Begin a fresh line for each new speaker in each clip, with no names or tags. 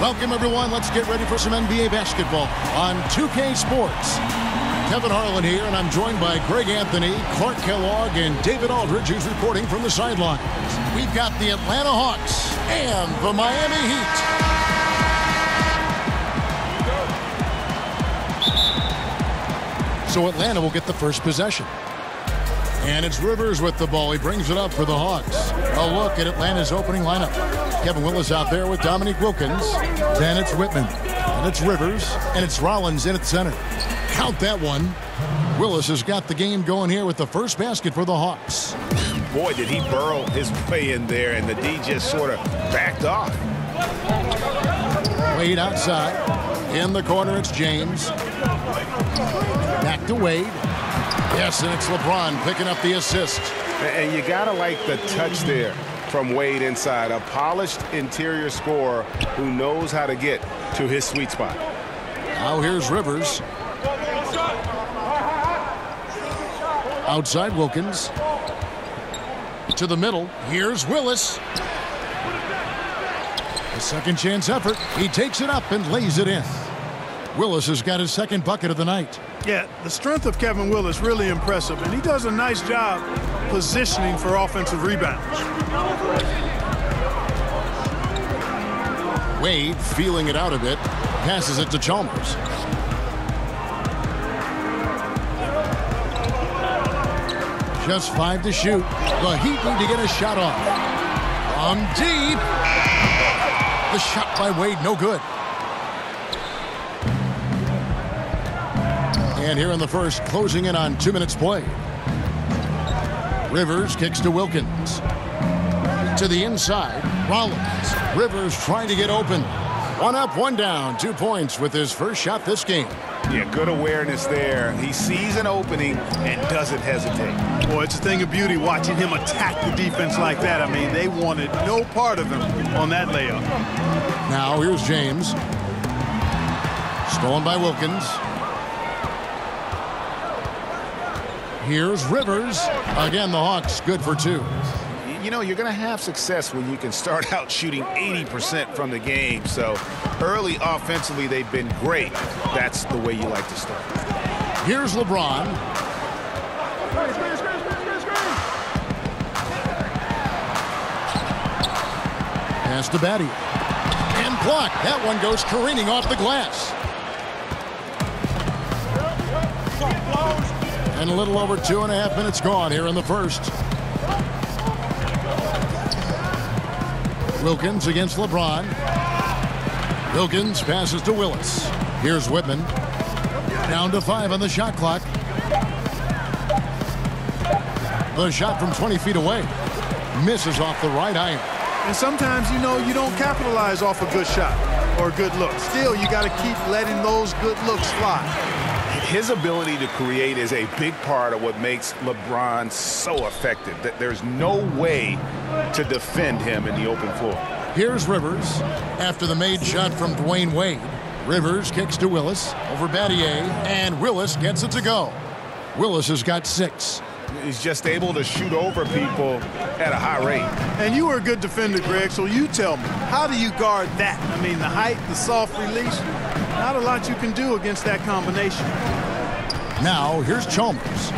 Welcome, everyone. Let's get ready for some NBA basketball on 2K Sports. Kevin Harlan here, and I'm joined by Greg Anthony, Clark Kellogg, and David Aldridge, who's reporting from the sidelines. We've got the Atlanta Hawks and the Miami Heat. So Atlanta will get the first possession. And it's Rivers with the ball. He brings it up for the Hawks. A look at Atlanta's opening lineup. Kevin Willis out there with Dominique Wilkins. Then it's Wittman. And it's Rivers. And it's Rollins in at center. Count that one. Willis has got the game going here with the first basket for the Hawks.
Boy, did he burrow his way in there, and the D just sort of backed off.
Wade outside. In the corner, it's James. Back to Wade. Yes, and it's LeBron picking up the assist.
And you got to like the touch there from Wade inside. A polished interior scorer who knows how to get to his sweet spot.
Now here's Rivers. Outside Wilkins. To the middle. Here's Willis. A second chance effort. He takes it up and lays it in. Willis has got his second bucket of the night.
Yeah, the strength of Kevin Willis is really impressive, and he does a nice job positioning for offensive rebounds.
Wade feeling it out a bit, passes it to Chalmers. Just five to shoot. The Heat need to get a shot off. From deep. The shot by Wade, no good. And here in the first, closing in on two minutes play. Rivers kicks to Wilkins. To the inside, Rollins. Rivers trying to get open. One up, one down. Two points with his first shot this game.
Yeah, good awareness there. He sees an opening and doesn't hesitate.
Boy, it's a thing of beauty watching him attack the defense like that. I mean, they wanted no part of him on that layup.
Now here's James. Stolen by Wilkins. Here's Rivers. Again, the Hawks good for two.
You know, you're going to have success when you can start out shooting 80% from the game. So early offensively, they've been great. That's the way you like to start.
Here's LeBron. Pass to Battier. And blocked. That one goes careening off the glass. And a little over two and a half minutes gone here in the first. Wilkins against LeBron. Wilkins passes to Willis. Here's Wittman. Down to five on the shot clock. The shot from 20 feet away. Misses off the right iron.
And sometimes, you know, you don't capitalize off a good shot or a good look. Still, you got to keep letting those good looks fly.
His ability to create is a big part of what makes LeBron so effective. That There's no way to defend him in the open floor.
Here's Rivers after the made shot from Dwyane Wade. Rivers kicks to Willis over Battier, and Willis gets it to go. Willis has got six.
He's just able to shoot over people at a high rate.
And you were a good defender, Greg, so you tell me, how do you guard that? I mean, the height, the soft release, not a lot you can do against that combination.
Now, here's Chalmers.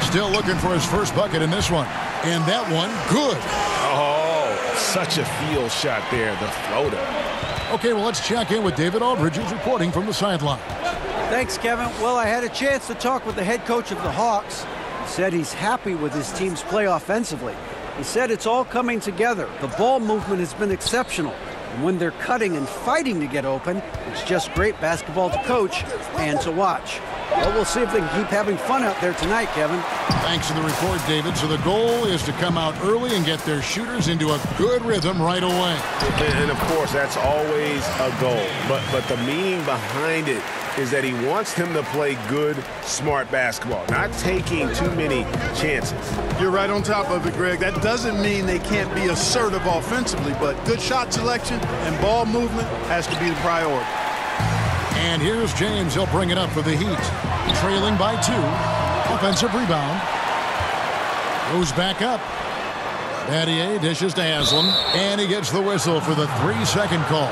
Still looking for his first bucket in this one. And that one, good.
Oh, such a field shot there, the floater.
Okay, well, let's check in with David Aldridge, who's reporting from the sideline.
Thanks, Kevin. Well, I had a chance to talk with the head coach of the Hawks. He said he's happy with his team's play offensively. He said it's all coming together. The ball movement has been exceptional. And when they're cutting and fighting to get open, it's just great basketball to coach and to watch. Well, we'll see if they can keep having fun out there tonight, Kevin.
Thanks for the report, David. So the goal is to come out early and get their shooters into a good rhythm right away.
And of course, that's always a goal. But but the meaning behind it is that he wants them to play good, smart basketball, not taking too many chances.
You're right on top of it, Greg. That doesn't mean they can't be assertive offensively, but good shot selection and ball movement has to be the priority.
And here's James. He'll bring it up for the Heat. Trailing by two. Offensive rebound. Goes back up. Battier dishes to Haslem. And he gets the whistle for the three-second call.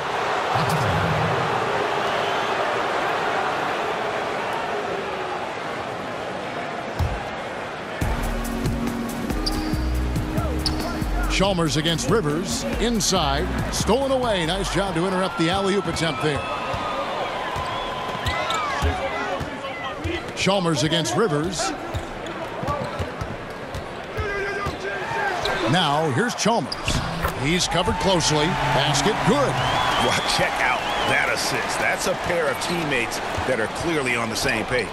Chalmers against Rivers. Inside. Stolen away. Nice job to interrupt the alley-oop attempt there. Chalmers against Rivers. Now, here's Chalmers. He's covered closely. Basket good.
Well, check out that assist. That's a pair of teammates that are clearly on the same page.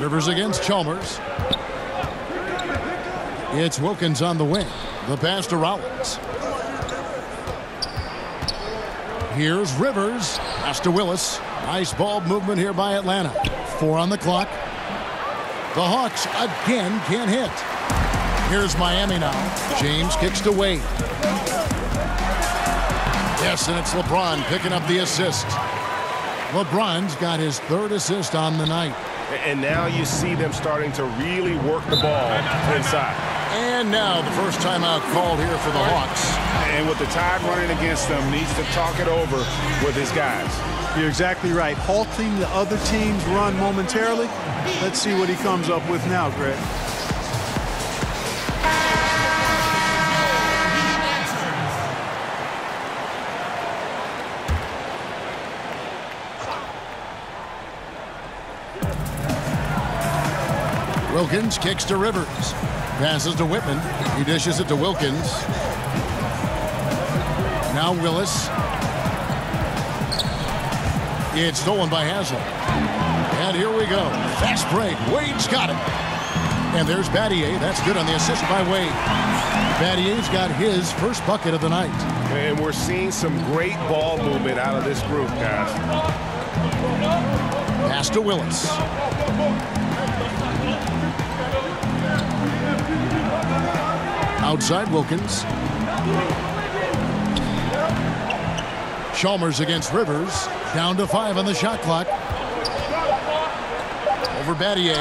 Rivers against Chalmers. It's Wilkins on the wing. The pass to Rollins. Here's Rivers. Pass to Willis. Nice ball movement here by Atlanta. Four on the clock. The Hawks again can't hit. Here's Miami now. James kicks to Wade. Yes, and it's LeBron picking up the assist. LeBron's got his third assist on the night.
And now you see them starting to really work the ball inside.
And now the first timeout called here for the Hawks.
And with the tide running against them, needs to talk it over with his guys.
You're exactly right. Halting the other team's run momentarily. Let's see what he comes up with now, Greg.
Wilkins kicks to Rivers. Passes to Wittman. He dishes it to Wilkins. Now Willis. It's stolen by Haslem. And here we go. Fast break. Wade's got it. And there's Battier. That's good on the assist by Wade. Battier's got his first bucket of the night.
And we're seeing some great ball movement out of this group, guys.
Pass to Willis. Outside Wilkins. Chalmers against Rivers. Down to five on the shot clock. Over Battier.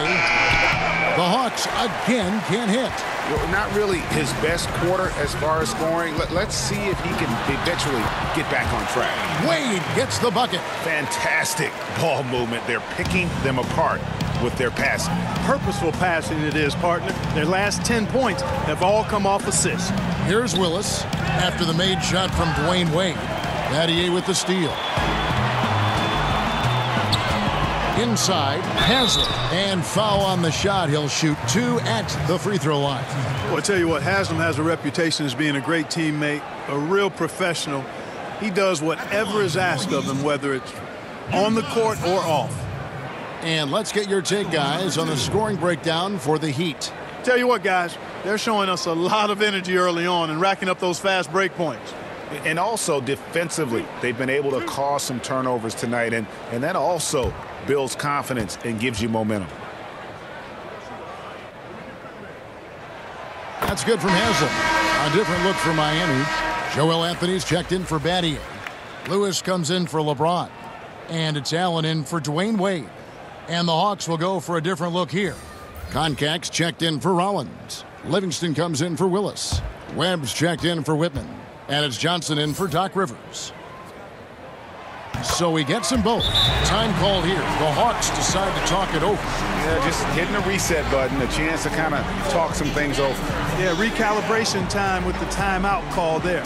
The Hawks again can't hit.
Well, not really his best quarter as far as scoring. Let, us see if he can eventually get back on track.
Wade gets the bucket.
Fantastic ball movement. They're picking them apart with their passing.
Purposeful passing it is, partner. Their last 10 points have all come off assists.
Here's Willis after the made shot from Dwyane Wade. Battier with the steal. Inside, Haslem. And foul on the shot. He'll shoot two at the free throw line.
Well, I tell you what, Haslem has a reputation as being a great teammate, a real professional. He does whatever is asked of him, whether it's on the court or off.
And let's get your take, guys, on the scoring breakdown for the Heat.
Tell you what, guys, they're showing us a lot of energy early on and racking up those fast break points.
And also defensively, they've been able to cause some turnovers tonight, and, and that also builds confidence and gives you momentum.
That's good from Haslem. A different look for Miami. Joel Anthony's checked in for Battier. Lewis comes in for LeBron. And it's Allen in for Dwyane Wade. And the Hawks will go for a different look here. Koncak's checked in for Rollins. Livingston comes in for Willis. Webb's checked in for Wittman. And it's Johnson in for Doc Rivers. So he gets them both. Time call here. The Hawks decide to talk it over.
Yeah, just hitting the reset button, a chance to kind of talk some things over.
Yeah, recalibration time with the timeout call there.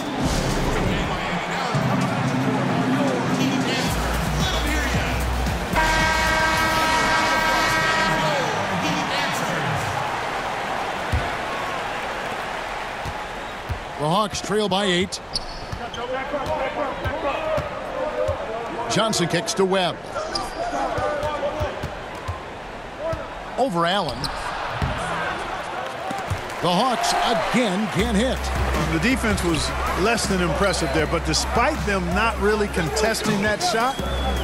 Hawks trail by eight. Johnson kicks to Webb. Over Allen. The Hawks again can't hit.
The defense was less than impressive there, but despite them not really contesting that shot,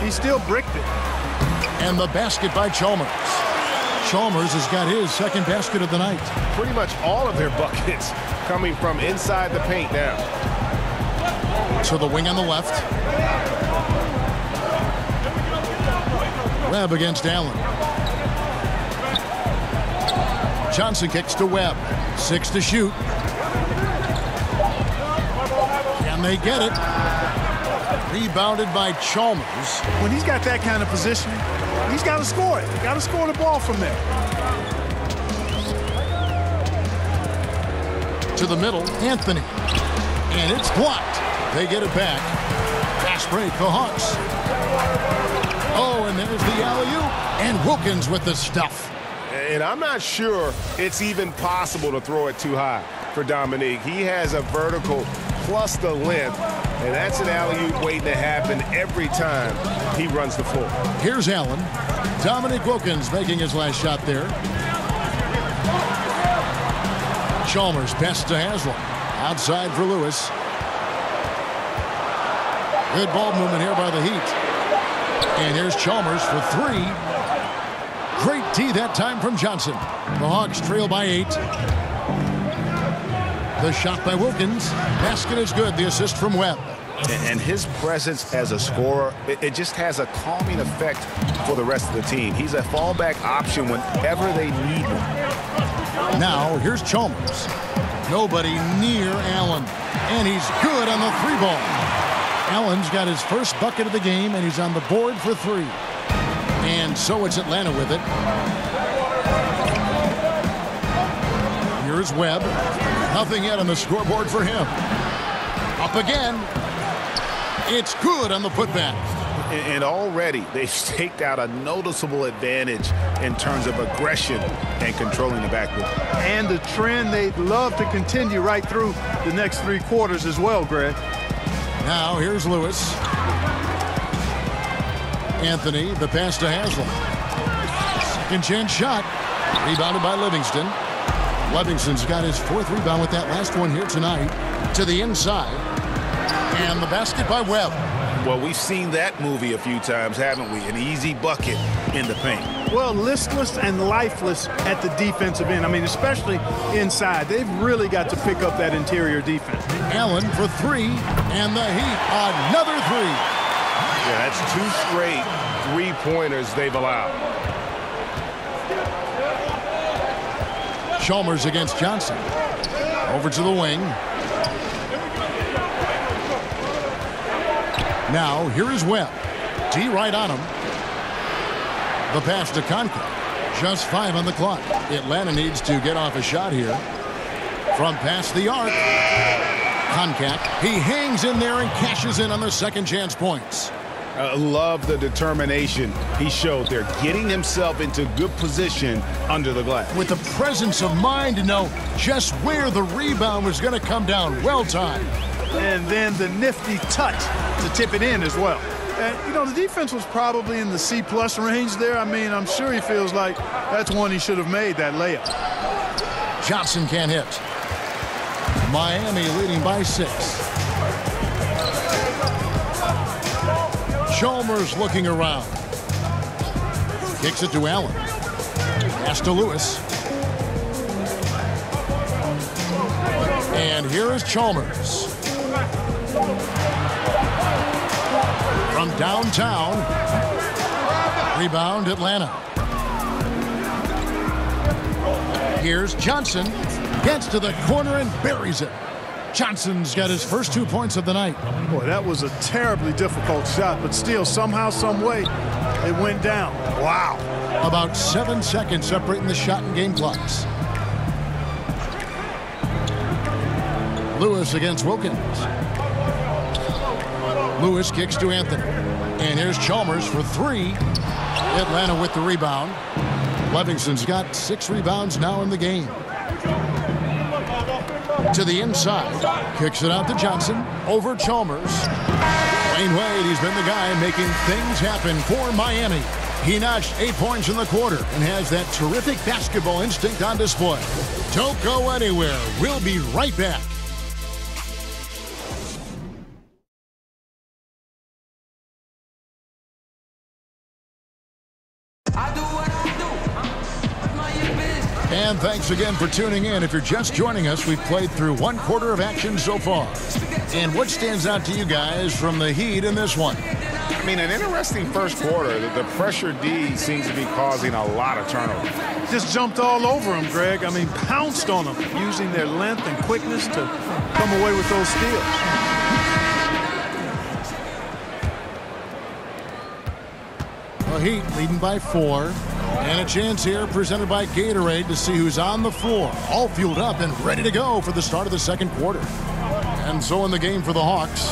he still bricked it.
And the basket by Chalmers. Chalmers has got his second basket of the night.
Pretty much all of their buckets coming from inside the paint now.
To the wing on the left. Webb against Allen. Johnson kicks to Webb. Six to shoot. Can they get it. Rebounded by Chalmers.
When he's got that kind of positioning, he's got to score it. Got to score the ball from there.
To the middle, Anthony. And it's blocked. They get it back. Fast break, the Hawks. Oh, and there's the alley-oop. And Wilkins with the stuff.
And I'm not sure it's even possible to throw it too high for Dominique. He has a vertical plus the length, and that's an alley-oop waiting to happen every time he runs the floor.
Here's Allen. Dominique Wilkins making his last shot there. Chalmers best to Haslem. Outside for Lewis. Good ball movement here by the Heat. And here's Chalmers for three. Great tee that time from Johnson. The Hawks trail by eight. The shot by Wilkins. Basket is good. The assist from Webb.
And his presence as a scorer, it just has a calming effect for the rest of the team. He's a fallback option whenever they need him.
Now, here's Chalmers. Nobody near Allen. And he's good on the three ball. Allen's got his first bucket of the game, and he's on the board for three. And so it's Atlanta with it. Here's Webb. Nothing yet on the scoreboard for him. Up again. It's good on the putback.
And already they've staked out a noticeable advantage in terms of aggression and controlling the backboard.
And the trend they'd love to continue right through the next three quarters as well, Greg.
Now here's Lewis. Anthony, the pass to Haslem. Second chance shot. Rebounded by Livingston. Livingston's got his fourth rebound with that last one here tonight. To the inside. And the basket by Webb.
Well, we've seen that movie a few times, haven't we? An easy bucket in the paint.
Well, listless and lifeless at the defensive end. I mean, especially inside. They've really got to pick up that interior defense.
Allen for three, and the Heat another three.
Yeah, that's two straight three-pointers they've allowed.
Chalmers against Johnson. Over to the wing. Now, here is Webb. D right on him. The pass to Koncak. Just five on the clock. Atlanta needs to get off a shot here. From past the arc. Koncak. He hangs in there and cashes in on the second chance points.
I love the determination he showed there, getting himself into good position under the glass.
With the presence of mind to know just where the rebound was going to come down. Well timed.
And then the nifty touch to tip it in as well. And, you know, the defense was probably in the C-plus range there. I mean, I'm sure he feels like that's one he should have made, that layup.
Johnson can't hit. Miami leading by six. Chalmers looking around. Kicks it to Allen. Pass to Lewis. And here is Chalmers. From downtown. Rebound Atlanta. Here's Johnson. Gets to the corner and buries it. Johnson's got his first two points of the night.
Boy, that was a terribly difficult shot, but still, somehow, some way, it went down. Wow.
About seven seconds separating the shot and game clocks. Lewis against Wilkins. Lewis kicks to Anthony. And here's Chalmers for three. Atlanta with the rebound. Livingston's got six rebounds now in the game. To the inside. Kicks it out to Johnson. Over Chalmers. Wayne Wade, he's been the guy making things happen for Miami. He notched eight points in the quarter and has that terrific basketball instinct on display. Don't go anywhere. We'll be right back. thanks again for tuning in. If you're just joining us, we've played through one quarter of action so far. And what stands out to you guys from the Heat in this one?
I mean, an interesting first quarter. The, pressure D seems to be causing a lot of turnovers.
Just jumped all over them, Greg. I mean, pounced on them, using their length and quickness to come away with those steals.
Heat leading by four. And a chance here presented by Gatorade to see who's on the floor. All fueled up and ready to go for the start of the second quarter. And so in the game for the Hawks,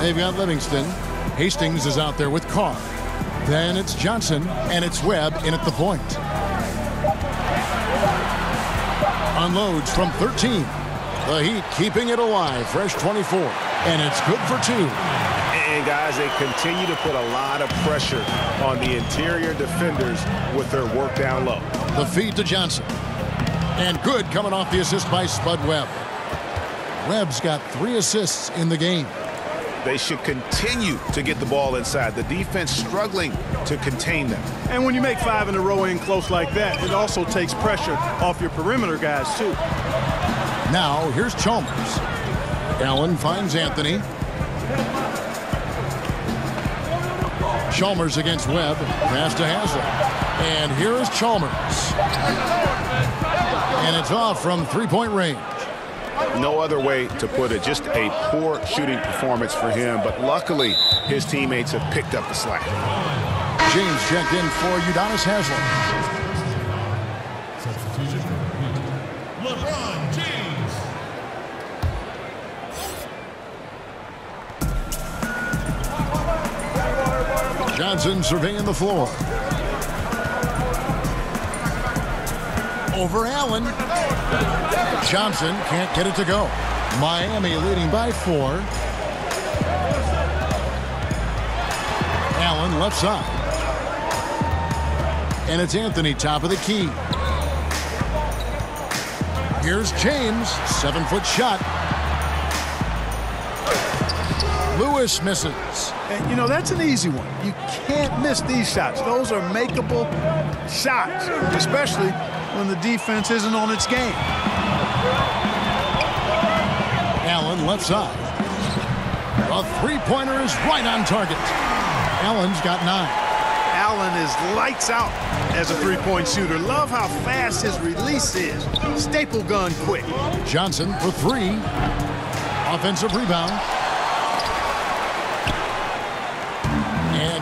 they've got Livingston. Hastings is out there with Carr. Then it's Johnson and it's Webb in at the point. Unloads from 13. The Heat keeping it alive. Fresh 24. And it's good for two.
And guys, they continue to put a lot of pressure on the interior defenders with their work down low.
The feed to Johnson. And good coming off the assist by Spud Webb. Webb's got three assists in the game.
They should continue to get the ball inside. The defense struggling to contain them.
And when you make five in a row in close like that, it also takes pressure off your perimeter guys, too.
Now, here's Chalmers. Allen finds Anthony. Chalmers against Webb. Pass to Haslem. And here is Chalmers. And it's off from three-point range.
No other way to put it. Just a poor shooting performance for him. But luckily, his teammates have picked up the slack.
James checked in for Udonis Haslem. Johnson surveying the floor. Over Allen. Johnson can't get it to go. Miami leading by four. Allen left side. And it's Anthony top of the key. Here's James. Seven-foot shot. Lewis misses.
You know, that's an easy one. You can't miss these shots. Those are makeable shots, especially when the defense isn't on its game.
Allen left side. A three-pointer is right on target. Allen's got nine.
Allen is lights out as a three-point shooter. Love how fast his release is. Staple gun quick.
Johnson for three. Offensive rebound.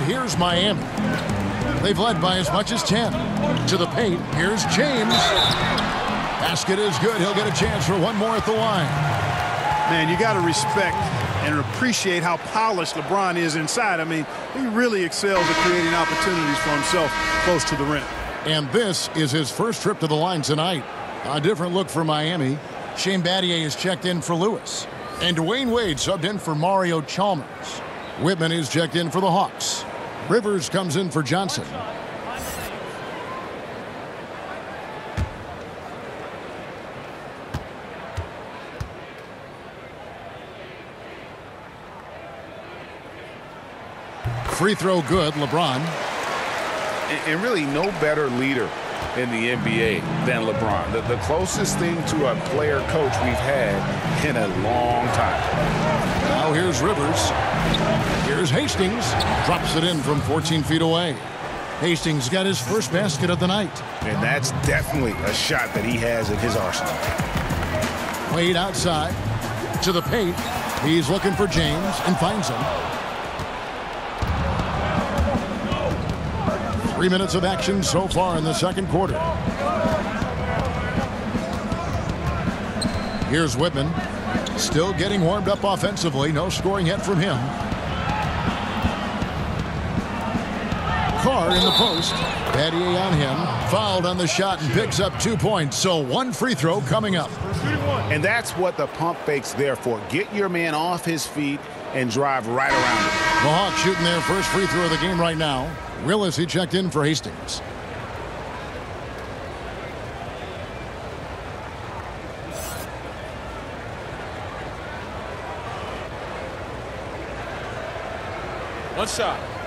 Here's Miami. They've led by as much as 10. To the paint. Here's James. Basket is good. He'll get a chance for one more at the line.
Man, you got to respect and appreciate how polished LeBron is inside. I mean, he really excels at creating opportunities for himself close to the rim.
And this is his first trip to the line tonight. A different look for Miami. Shane Battier is checked in for Lewis. And Dwyane Wade subbed in for Mario Chalmers. Wittman is checked in for the Hawks. Rivers comes in for Johnson. Free throw good, LeBron.
And really no better leader in the NBA than LeBron. The, the closest thing to a player coach we've had in a long time.
Now here's Rivers. Here's Hastings. Drops it in from 14 feet away. Hastings got his first basket of the night.
And that's definitely a shot that he has in his arsenal.
Wade outside to the paint. He's looking for James and finds him. Three minutes of action so far in the second quarter. Here's Wittman. Still getting warmed up offensively. No scoring yet from him. Carr in the post. Battier on him. Fouled on the shot and picks up two points. So one free throw coming up.
And that's what the pump fake's there for. Get your man off his feet and drive right around him.
The Hawks shooting their first free throw of the game right now. Willis, he checked in for Hastings.
One shot.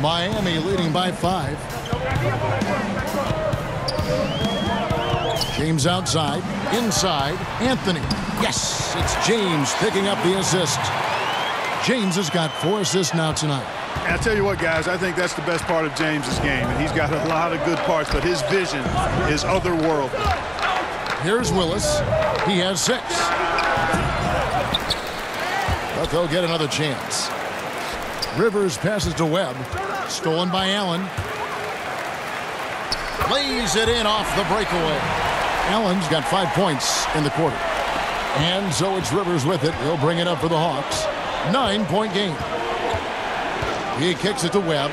Miami leading by five. James outside, inside, Anthony. Yes, it's James picking up the assist. James has got four assists now tonight.
And I tell you what, guys, I think that's the best part of James's game. And he's got a lot of good parts, but his vision is otherworldly.
Here's Willis. He has six. But they'll get another chance. Rivers passes to Webb. Stolen by Allen. Lays it in off the breakaway. Allen's got five points in the quarter. And so it's Rivers with it. He'll bring it up for the Hawks. Nine-point game. He kicks it to Webb.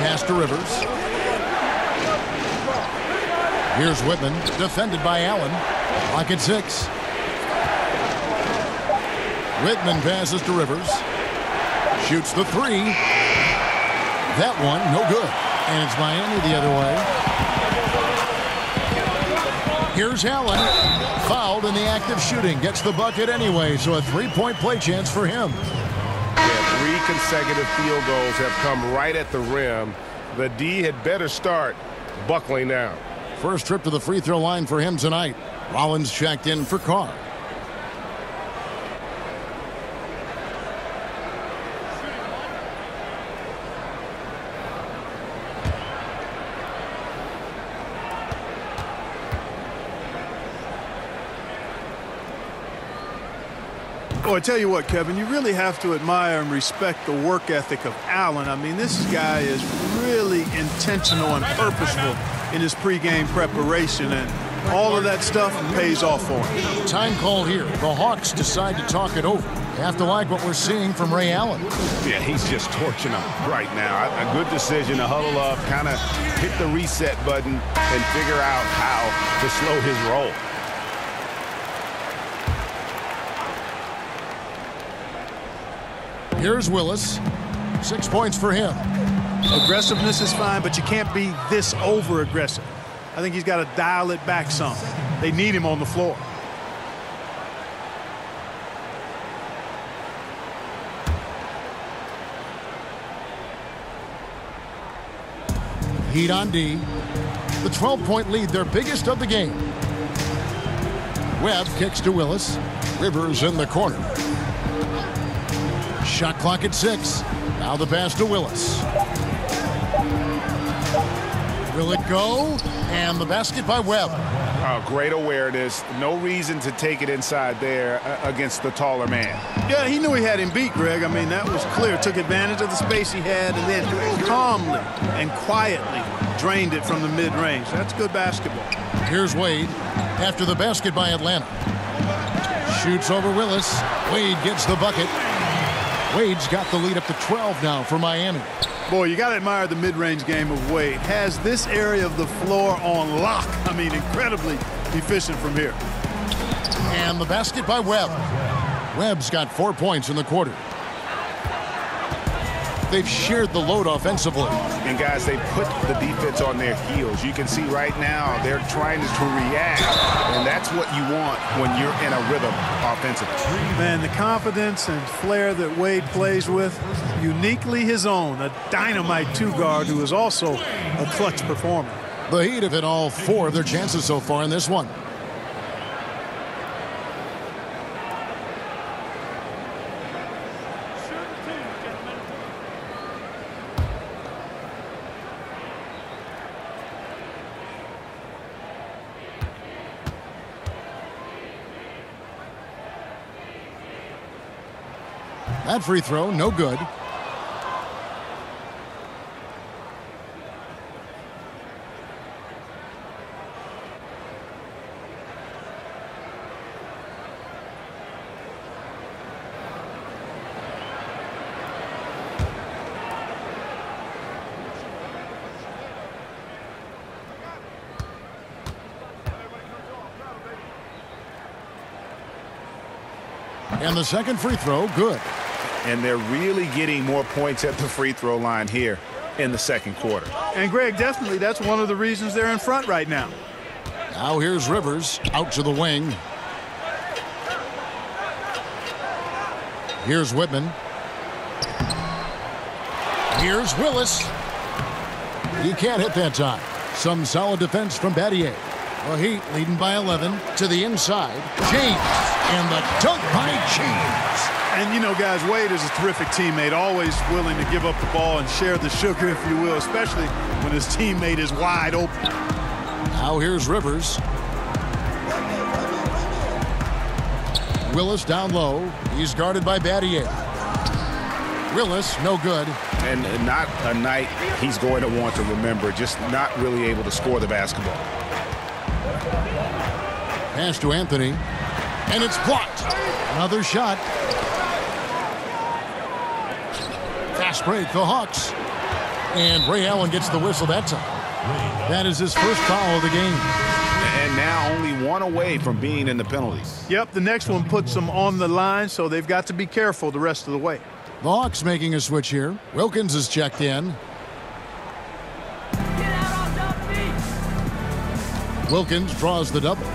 Pass to Rivers. Here's Wittman, defended by Allen. Lock at six. Wittman passes to Rivers. Shoots the three. That one, no good. And it's Miami the other way. Here's Allen. Fouled in the act of shooting. Gets the bucket anyway, so a three-point play chance for him.
Yeah, three consecutive field goals have come right at the rim. The D had better start buckling now.
First trip to the free throw line for him tonight. Rollins checked in for Carr.
I tell you what, Kevin, you really have to admire and respect the work ethic of Allen. I mean, this guy is really intentional and purposeful in his pregame preparation, and all of that stuff pays off for him.
Time call here. The Hawks decide to talk it over. You have to like what we're seeing from Ray Allen.
Yeah, he's just torching them right now. A good decision to huddle up, kind of hit the reset button, and figure out how to slow his roll.
Here's Willis. Six points for him.
Aggressiveness is fine, but you can't be this over-aggressive. I think he's got to dial it back some. They need him on the floor.
Heat on D. The 12-point lead, their biggest of the game. Webb kicks to Willis. Rivers in the corner. Shot clock at six. Now the pass to Willis. Will it go? And the basket by Webb.
Oh, great awareness. No reason to take it inside there uh, against the taller man.
Yeah, he knew he had him beat, Greg. I mean, that was clear. Took advantage of the space he had and then calmly and quietly drained it from the mid-range. That's good basketball.
Here's Wade after the basket by Atlanta. Shoots over Willis. Wade gets the bucket. Wade's got the lead up to 12 now for Miami.
Boy, you got to admire the mid-range game of Wade. Has this area of the floor on lock. I mean, incredibly efficient from here.
And the basket by Webb. Webb's got four points in the quarter. They've shared the load offensively.
And guys, they put the defense on their heels. You can see right now they're trying to react, and that's what you want when you're in a rhythm offensively.
Man, the confidence and flair that Wade plays with, uniquely his own, a dynamite two-guard who is also a clutch performer.
The Heat have hit all four of their chances so far in this one. That free throw, no good. And the second free throw, good.
And they're really getting more points at the free throw line here in the second quarter.
And Greg, definitely that's one of the reasons they're in front right now.
Now here's Rivers out to the wing. Here's Wittman. Here's Willis. He can't hit that time. Some solid defense from Battier. The Heat leading by 11 to the inside. James And the dunk by James.
And, you know, guys, Wade is a terrific teammate, always willing to give up the ball and share the sugar, if you will, especially when his teammate is wide open.
Now here's Rivers. Willis down low. He's guarded by Battier. Willis, no good.
And not a night he's going to want to remember, just not really able to score the basketball.
Pass to Anthony. And it's blocked. Another shot. Fast break, the Hawks. And Ray Allen gets the whistle that time. That is his first foul of the game.
And now only one away from being in the penalties.
Yep, the next one puts them on the line, so they've got to be careful the rest of the way.
The Hawks making a switch here. Wilkins is checked in. Wilkins draws the double.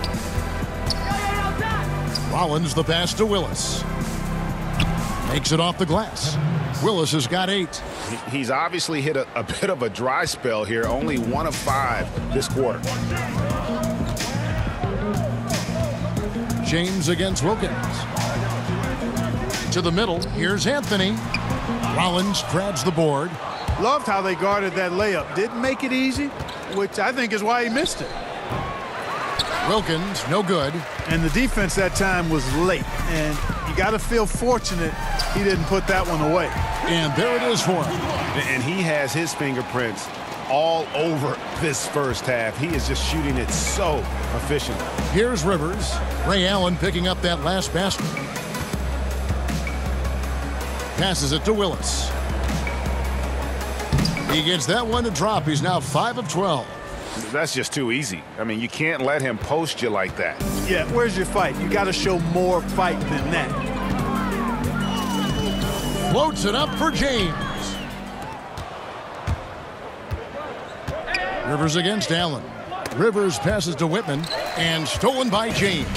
Rollins the pass to Willis. Makes it off the glass. Willis has got eight.
He's obviously hit a, a bit of a dry spell here, only one of five this quarter.
James against Wilkins. To the middle, here's Anthony. Rollins grabs the board.
Loved how they guarded that layup. Didn't make it easy, which I think is why he missed it.
Wilkins, no good.
And the defense that time was late. And you got to feel fortunate he didn't put that one away.
And there it is for him.
And he has his fingerprints all over this first half. He is just shooting it so efficient.
Here's Rivers. Ray Allen picking up that last basket. Passes it to Willis. He gets that one to drop. He's now 5 of 12.
That's just too easy. I mean, you can't let him post you like that.
Yeah, where's your fight? You got to show more fight than that.
Floats it up for James. Rivers against Allen. Rivers passes to Wittman and stolen by James.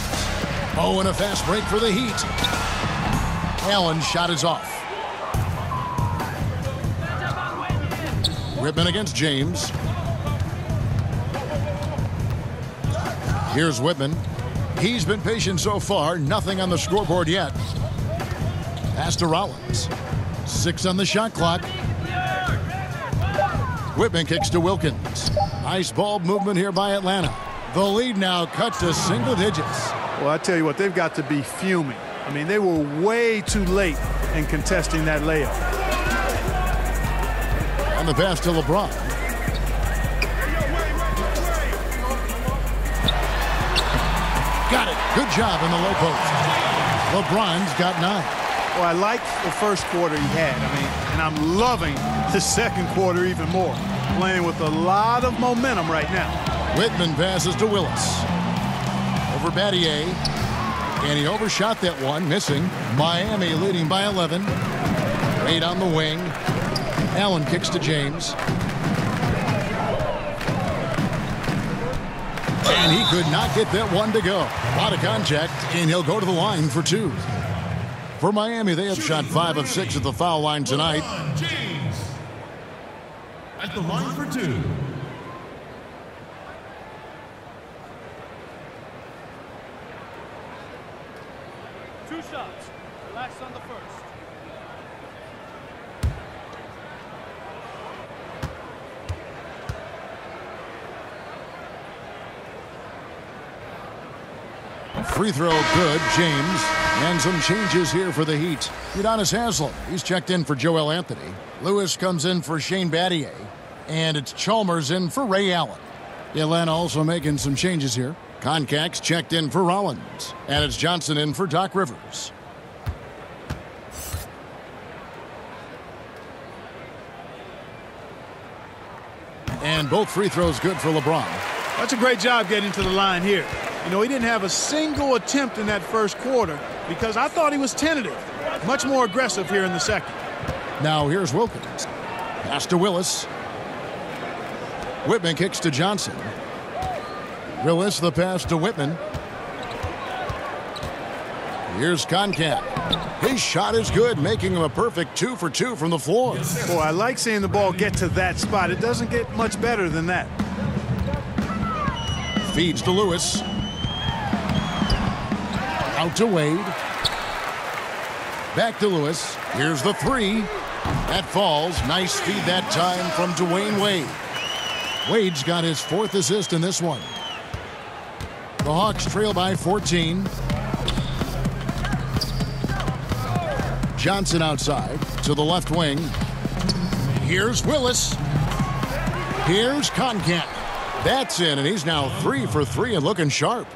Oh, and a fast break for the Heat. Allen shot is off. Wittman against James. Here's Wittman. He's been patient so far. Nothing on the scoreboard yet. Pass to Rollins. Six on the shot clock. Wittman kicks to Wilkins. Nice ball movement here by Atlanta. The lead now cut to single digits.
Well, I tell you what, they've got to be fuming. I mean, they were way too late in contesting that layup.
And the pass to LeBron. Job in the low post. LeBron's got nine.
Well, I like the first quarter he had. I mean, and I'm loving the second quarter even more. Playing with a lot of momentum right now.
Wittman passes to Willis. Over Battier. And he overshot that one, missing. Miami leading by 11. Eight on the wing. Allen kicks to James. And he could not get that one to go. Lot of contact, and he'll go to the line for two. For Miami, they have shot five of six at the foul line tonight.
James at the line for. Two
Free throw good, James. And some changes here for the Heat. Udonis Haslem, he's checked in for Joel Anthony. Lewis comes in for Shane Battier. And it's Chalmers in for Ray Allen. Atlanta also making some changes here. Koncak's checked in for Rollins. And it's Johnson in for Doc Rivers. And both free throws good for LeBron.
That's a great job getting to the line here. You know, he didn't have a single attempt in that first quarter because I thought he was tentative. Much more aggressive here in the second.
Now here's Wilkins. Pass to Willis. Wittman kicks to Johnson. Willis the pass to Wittman. Here's Koncak. His shot is good, making him a perfect two for two from the floor.
Boy, I like seeing the ball get to that spot. It doesn't get much better than that.
Feeds to Lewis. Out to Wade. Back to Lewis. Here's the three. That falls. Nice feed that time from Dwyane Wade. Wade's got his fourth assist in this one. The Hawks trail by 14. Johnson outside to the left wing. Here's Willis. Here's Koncak. That's in, and he's now three for three and looking sharp.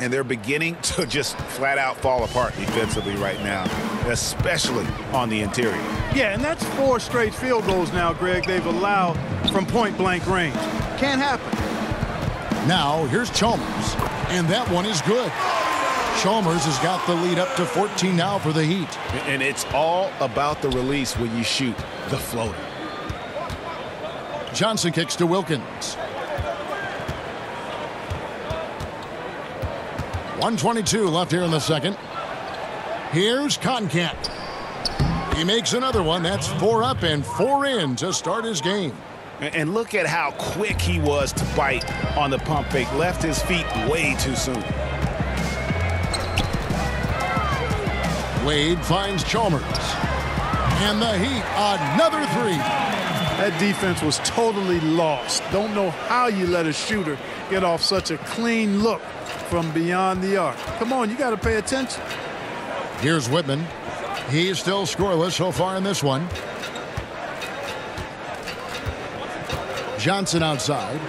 And they're beginning to just flat out fall apart defensively right now, especially on the interior.
Yeah, and that's four straight field goals now, Greg, they've allowed from point-blank range. Can't happen.
Now, here's Chalmers, and that one is good. Chalmers has got the lead up to 14 now for the Heat.
And it's all about the release when you shoot the floater.
Johnson kicks to Wilkins. 122 left here in the second. Here's Koncak. He makes another one. That's four up and four in to start his game.
And look at how quick he was to bite on the pump fake. Left his feet way too soon.
Wade finds Chalmers. And the Heat, another three.
That defense was totally lost. Don't know how you let a shooter get off such a clean look from beyond the arc. Come on, you got to pay attention.
Here's Wittman. He's still scoreless so far in this one. Johnson outside.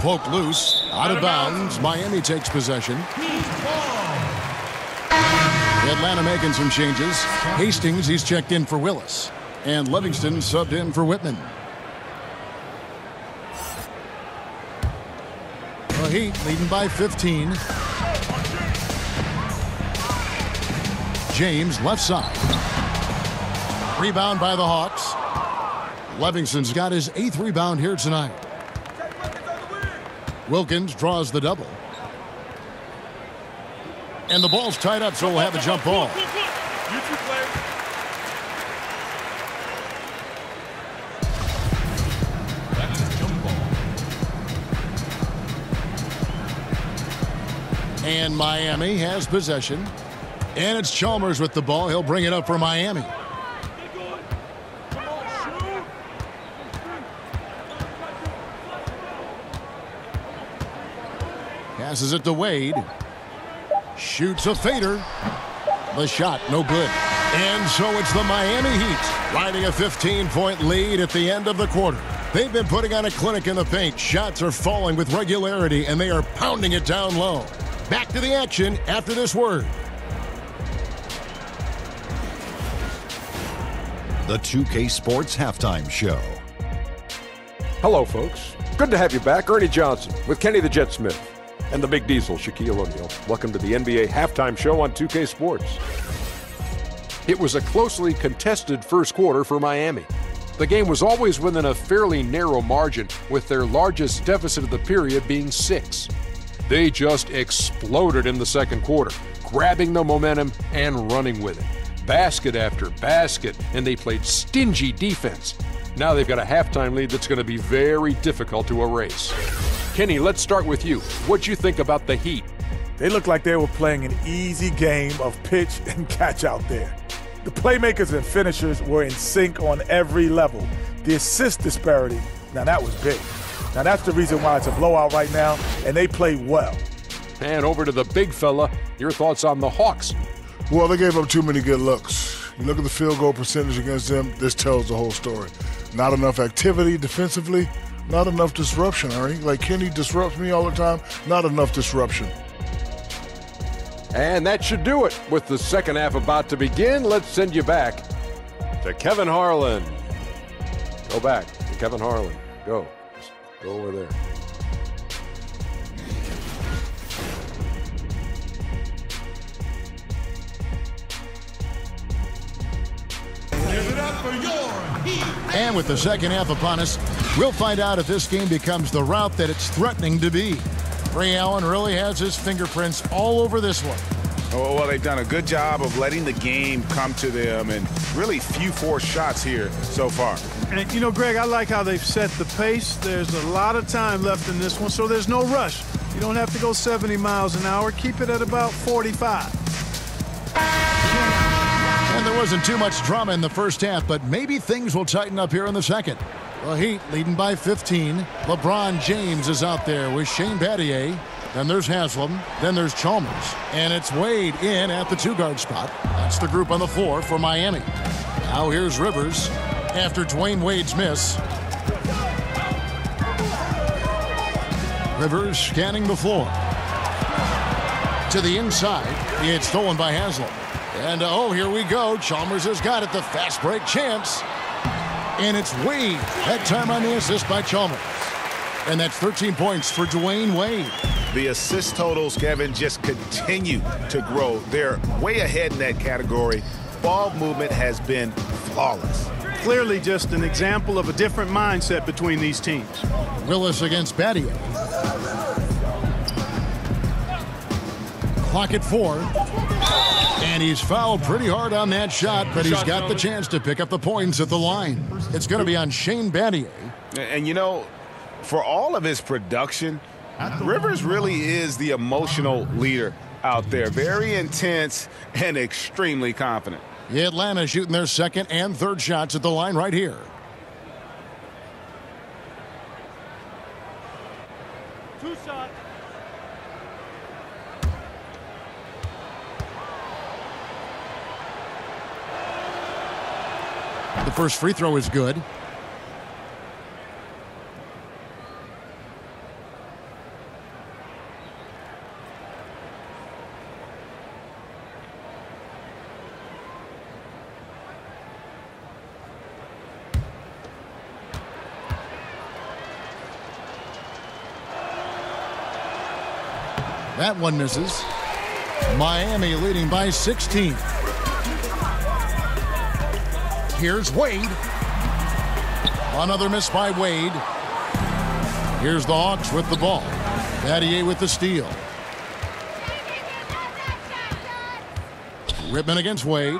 Poke loose, out of bounds. Miami takes possession. Atlanta making some changes. Hastings, he's checked in for Willis. And Livingston subbed in for Wittman. The Heat leading by 15. James left side. Rebound by the Hawks. Livingston's got his eighth rebound here tonight. Wilkins draws the double. And the ball's tied up, so we'll have a jump ball.
You two players.
That is jump ball.
And Miami has possession. And it's Chalmers with the ball. He'll bring it up for Miami. Passes it to Wade. Shoots a fader. The shot, no good. And so it's the Miami Heat riding a 15-point lead at the end of the quarter. They've been putting on a clinic in the paint. Shots are falling with regularity, and they are pounding it down low. Back to the action after this word.
The 2K Sports Halftime Show.
Hello, folks. Good to have you back. Ernie Johnson with Kenny the Jet Smith and the Big Diesel, Shaquille O'Neal. Welcome to the NBA Halftime Show on 2K Sports. It was a closely contested first quarter for Miami. The game was always within a fairly narrow margin, with their largest deficit of the period being six. They just exploded in the second quarter, grabbing the momentum and running with it. Basket after basket, and they played stingy defense. Now they've got a halftime lead that's going to be very difficult to erase. Kenny, let's start with you. What'd you think about the Heat?
They looked like they were playing an easy game of pitch and catch out there. The playmakers and finishers were in sync on every level. The assist disparity, now that was big. Now that's the reason why it's a blowout right now, and they play well.
And over to the big fella, your thoughts on the Hawks.
Well, they gave up too many good looks. You look at the field goal percentage against them, this tells the whole story. Not enough activity defensively, not enough disruption, Ernie. Like Kenny disrupts me all the time, not enough disruption.
And that should do it. With the second half about to begin, let's send you back to Kevin Harlan. Go back to Kevin Harlan. Go. Just go over there.
And with the second half upon us, we'll find out if this game becomes the route that it's threatening to be. Ray Allen really has his fingerprints all over this one.
Oh, well, they've done a good job of letting the game come to them and really few forced shots here so far.
And, you know, Greg, I like how they've set the pace. There's a lot of time left in this one, so there's no rush. You don't have to go 70 miles an hour. Keep it at about 45.
And there wasn't too much drama in the first half, but maybe things will tighten up here in the second. The Heat leading by 15. LeBron James is out there with Shane Battier. Then there's Haslem. Then there's Chalmers. And it's Wade in at the two-guard spot. That's the group on the floor for Miami. Now here's Rivers after Dwyane Wade's miss. Rivers scanning the floor. To the inside. It's stolen by Haslem. And uh, oh, here we go. Chalmers has got it. The fast break chance. And it's Wade. That time on the assist by Chalmers. And that's 13 points for Dwyane Wade.
The assist totals, Kevin, just continue to grow. They're way ahead in that category. Ball movement has been flawless.
Clearly just an example of a different mindset between these teams.
Willis against Battier. Clock at four. And he's fouled pretty hard on that shot, but he's got the chance to pick up the points at the line. It's going to be on Shane Battier.
And you know, for all of his production, Rivers really is the emotional leader out there. Very intense and extremely confident.
Atlanta shooting their second and third shots at the line right here. First free throw is good. That one misses. Miami leading by 16. Here's Wade. Another miss by Wade. Here's the Hawks with the ball. Battier with the steal. Wittman against Wade.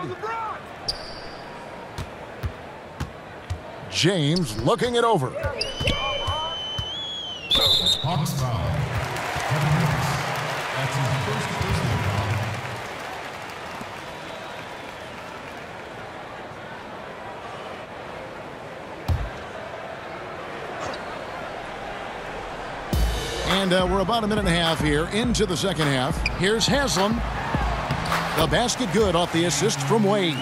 James looking it over.
Hawks foul.
And uh, we're about a minute and a half here into the second half. Here's Haslem. The basket good off the assist from Wade.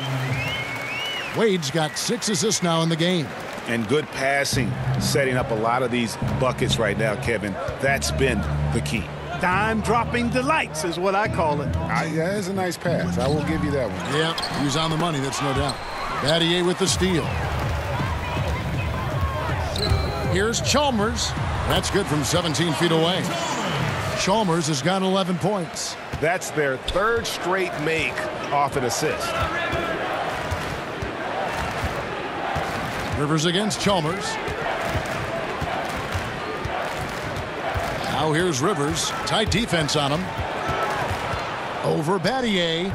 Wade's got six assists now in the game.
And good passing, setting up a lot of these buckets right now, Kevin. That's been the key.
Dime dropping delights is what I call it.
I, yeah, it's a nice pass. I will give you that one.
Yeah, he's on the money, that's no doubt. Battier with the steal. Here's Chalmers. That's good from 17 feet away. Chalmers has got 11 points.
That's their third straight make off an assist.
Rivers against Chalmers. Now here's Rivers. Tight defense on him. Over Battier.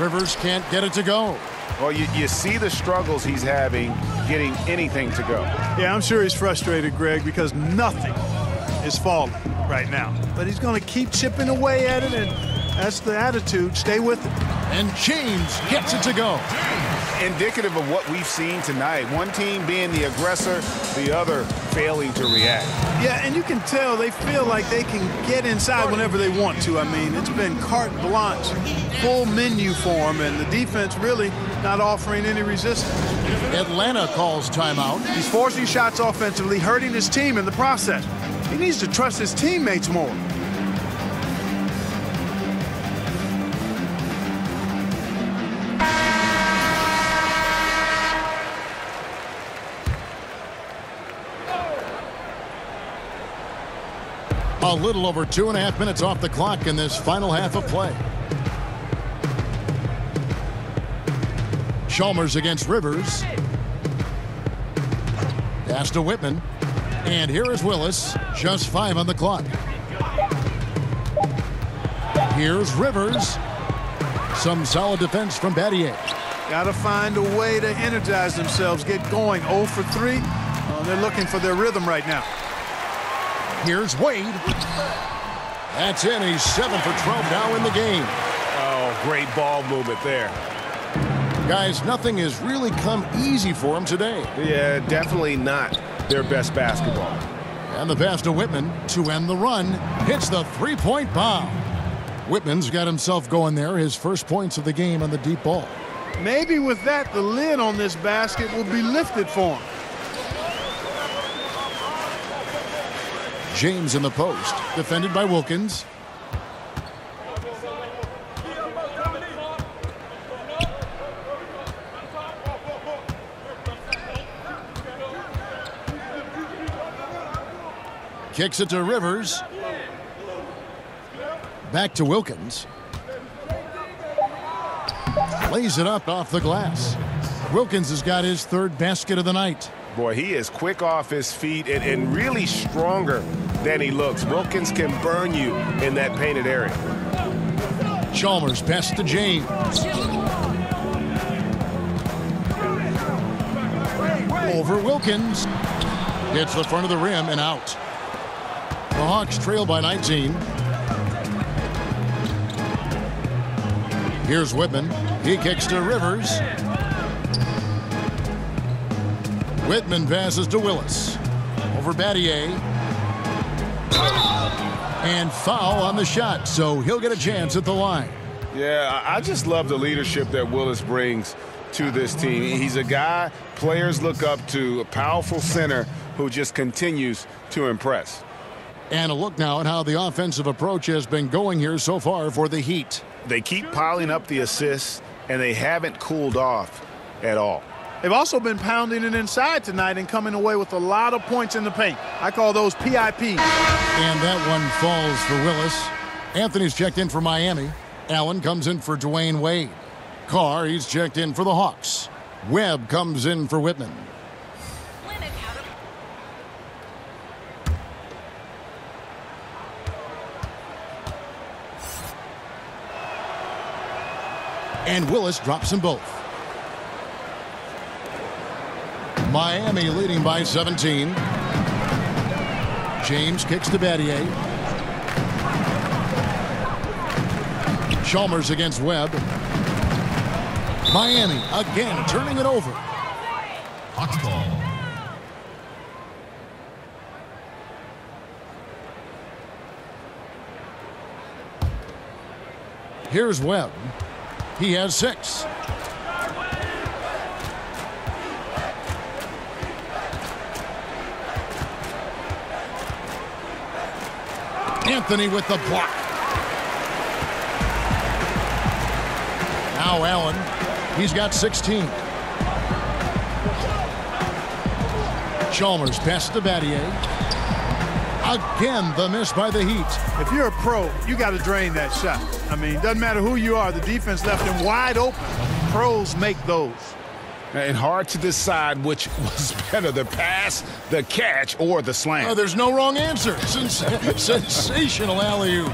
Rivers can't get it to go.
Well, you, you see the struggles he's having getting anything to go.
Yeah, I'm sure he's frustrated, Greg, because nothing is falling right now. But he's going to keep chipping away at it, and that's the attitude. Stay with it.
And James gets it to go.
Indicative of what we've seen tonight. One team being the aggressor, the other failing to react.
Yeah, and you can tell they feel like they can get inside whenever they want to. I mean, it's been carte blanche, full menu for them, and the defense really not offering any resistance.
Atlanta calls timeout.
He's forcing shots offensively, hurting his team in the process. He needs to trust his teammates more.
A little over two and a half minutes off the clock in this final half of play. Chalmers against Rivers. Pass to Wittman. And here is Willis. Just five on the clock. Here's Rivers. Some solid defense from Battier.
Got to find a way to energize themselves, get going. 0 for 3. Uh, they're looking for their rhythm right now.
Here's Wade. That's in. He's 7 for 12 now in the game.
Oh, great ball movement there.
Guys, nothing has really come easy for him today.
Yeah, definitely not their best basketball.
And the pass to Wittman to end the run. Hits the three-point bomb. Wittman's got himself going there. His first points of the game on the deep ball.
Maybe with that, the lid on this basket will be lifted for him.
James in the post, defended by Wilkins. Kicks it to Rivers. Back to Wilkins. Lays it up off the glass. Wilkins has got his third basket of the night.
Boy, he is quick off his feet and, and really stronger than he looks. Wilkins can burn you in that painted area.
Chalmers pass to James. Over Wilkins. Hits the front of the rim and out. The Hawks trail by 19. Here's Wittman. He kicks to Rivers. Wittman passes to Willis. Over Battier. And foul on the shot, so he'll get a chance at the line.
Yeah, I just love the leadership that Willis brings to this team. He's a guy players look up to, a powerful center who just continues to impress.
And a look now at how the offensive approach has been going here so far for the Heat.
They keep piling up the assists, and they haven't cooled off at all.
They've also been pounding it inside tonight and coming away with a lot of points in the paint. I call those PIPs.
And that one falls for Willis. Anthony's checked in for Miami. Allen comes in for Dwyane Wade. Carr, he's checked in for the Hawks. Webb comes in for Wittman. And Willis drops them both. Miami leading by 17. James kicks to Battier. Chalmers against Webb. Miami again turning it over.
Hawks ball.
Here's Webb. He has six. Anthony with the block. Now Allen. He's got 16. Chalmers pass to Battier. Again, the miss by the Heat.
If you're a pro, you got to drain that shot. I mean, doesn't matter who you are. The defense left him wide open. Pros make those.
And hard to decide which was better, the pass, the catch, or the slam.
Oh, there's no wrong answer. Sens sensational alley-oop.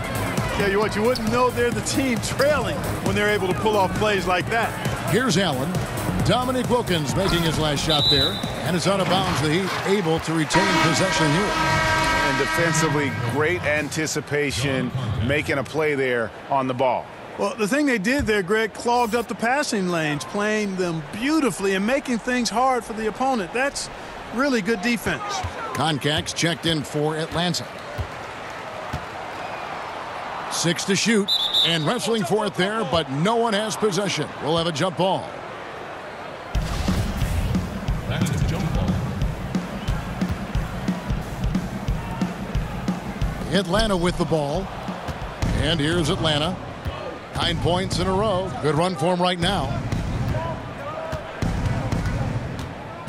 Tell you what, you wouldn't know they're the team trailing when they're able to pull off plays like that.
Here's Allen. Dominique Wilkins making his last shot there. And it's out of bounds. The Heat able to retain possession here.
And defensively, great anticipation, making a play there on the ball.
Well, the thing they did there, Greg, clogged up the passing lanes, playing them beautifully and making things hard for the opponent. That's really good defense.
Koncak's checked in for Atlanta. Six to shoot and wrestling for it there, but no one has possession. We'll have a jump ball. Atlanta with the ball. And here's Atlanta. Nine points in a row. Good run for him right now.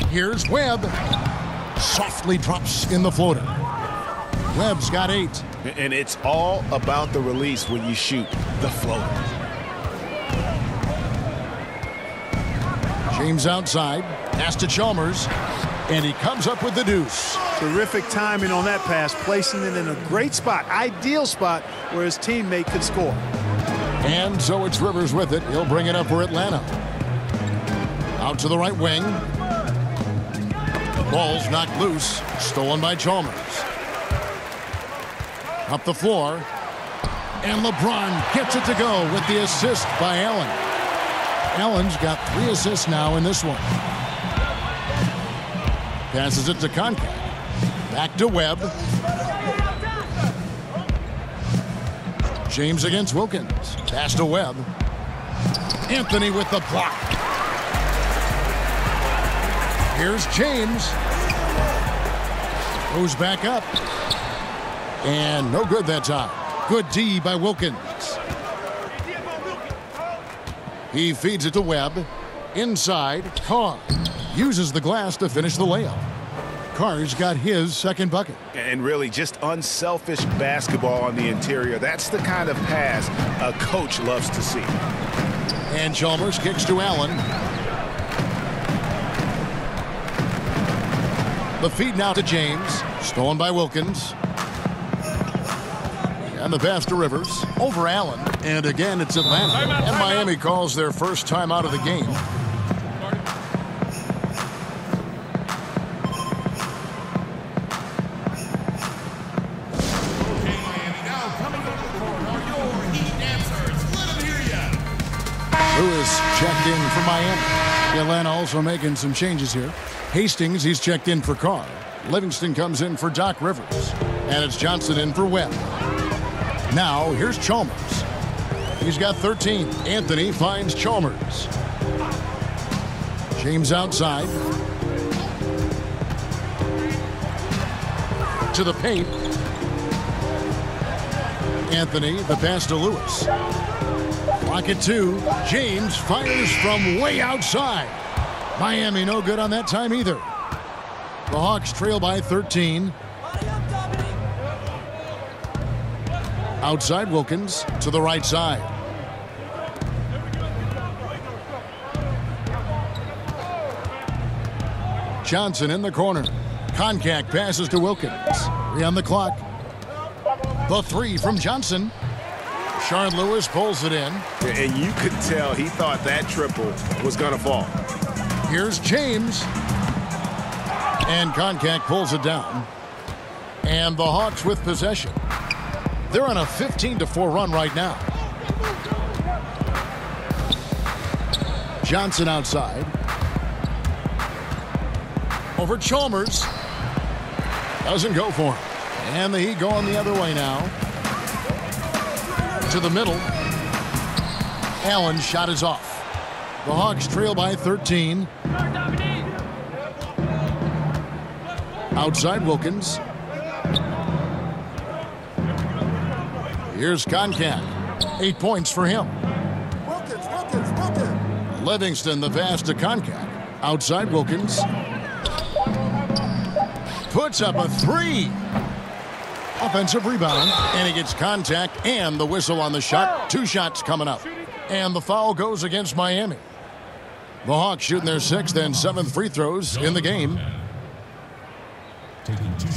Here's Webb. Softly drops in the floater. Webb's got eight.
And it's all about the release when you shoot the floater.
James outside. Pass to Chalmers. And he comes up with the deuce.
Terrific timing on that pass, placing it in a great spot, ideal spot where his teammate could score.
And so it's Rivers with it. He'll bring it up for Atlanta. Out to the right wing. Ball's knocked loose. Stolen by Chalmers. Up the floor. And LeBron gets it to go with the assist by Allen. Allen's got three assists now in this one. Passes it to Koncak. Back to Webb. James against Wilkins. Pass to Webb. Anthony with the block. Here's James. Goes back up. And no good that time. Good D by Wilkins. He feeds it to Webb. Inside, Carr. Uses the glass to finish the layup. Carr's got his second bucket.
And really just unselfish basketball on the interior. That's the kind of pass a coach loves to see.
And Chalmers kicks to Allen. The feed now to James. Stolen by Wilkins. And the pass to Rivers. Over Allen. And again, it's Atlanta. And Miami calls their first time out of the game. Atlanta also making some changes here. Hastings, he's checked in for Carr. Livingston comes in for Doc Rivers. And it's Johnson in for Webb. Now, here's Chalmers. He's got 13. Anthony finds Chalmers. James outside. To the paint. Anthony, the pass to Lewis. Clock at two. James fires from way outside. Miami no good on that time either. The Hawks trail by 13. Outside Wilkins to the right side. Johnson in the corner. Koncak passes to Wilkins. Three on the clock. The three from Johnson. Shard Lewis pulls it in.
And you could tell he thought that triple was going to fall.
Here's James. And Koncak pulls it down. And the Hawks with possession. They're on a 15 to 4 run right now. Johnson outside. Over Chalmers. Doesn't go for him. And the Heat going the other way now. To the middle. Allen shot is off. The Hawks trail by 13. Outside Wilkins. Here's Koncak. Eight points for him.
Wilkins, Wilkins, Wilkins.
Livingston the pass to Koncak. Outside Wilkins. Puts up a three. Offensive rebound. And he gets contact and the whistle on the shot. Two shots coming up. And the foul goes against Miami. The Hawks shooting their sixth and seventh free throws in the game.
Taking two.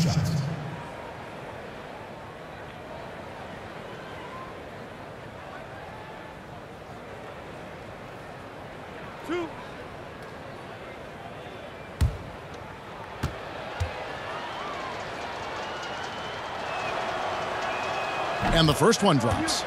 And the first one drops.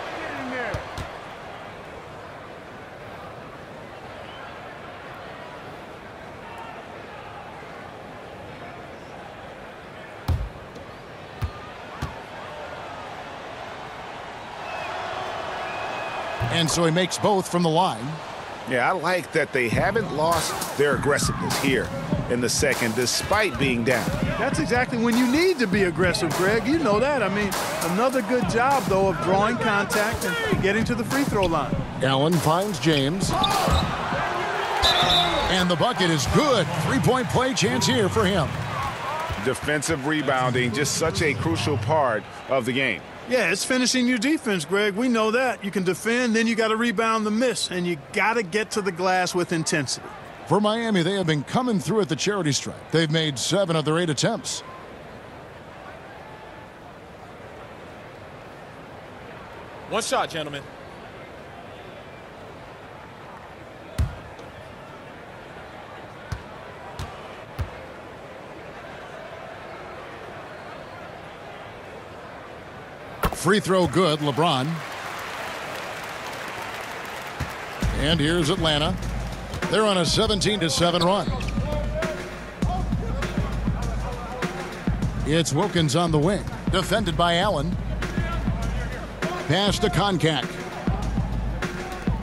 And so he makes both from the line.
Yeah, I like that they haven't lost their aggressiveness here in the second despite being down.
That's exactly when you need to be aggressive, Greg. You know that. I mean, another good job, though, of drawing contact and getting to the free throw line.
Allen finds James. And the bucket is good. Three-point play chance here for him.
Defensive rebounding, just such a crucial part of the game.
Yeah, it's finishing your defense, Greg. We know that. You can defend, then you got to rebound the miss, and you got to get to the glass with intensity.
For Miami, they have been coming through at the charity stripe. They've made seven of their eight attempts.
One shot, gentlemen.
Free throw good, LeBron. And here's Atlanta. They're on a 17 to 7 run. It's Wilkins on the wing, defended by Allen. Pass to Koncak.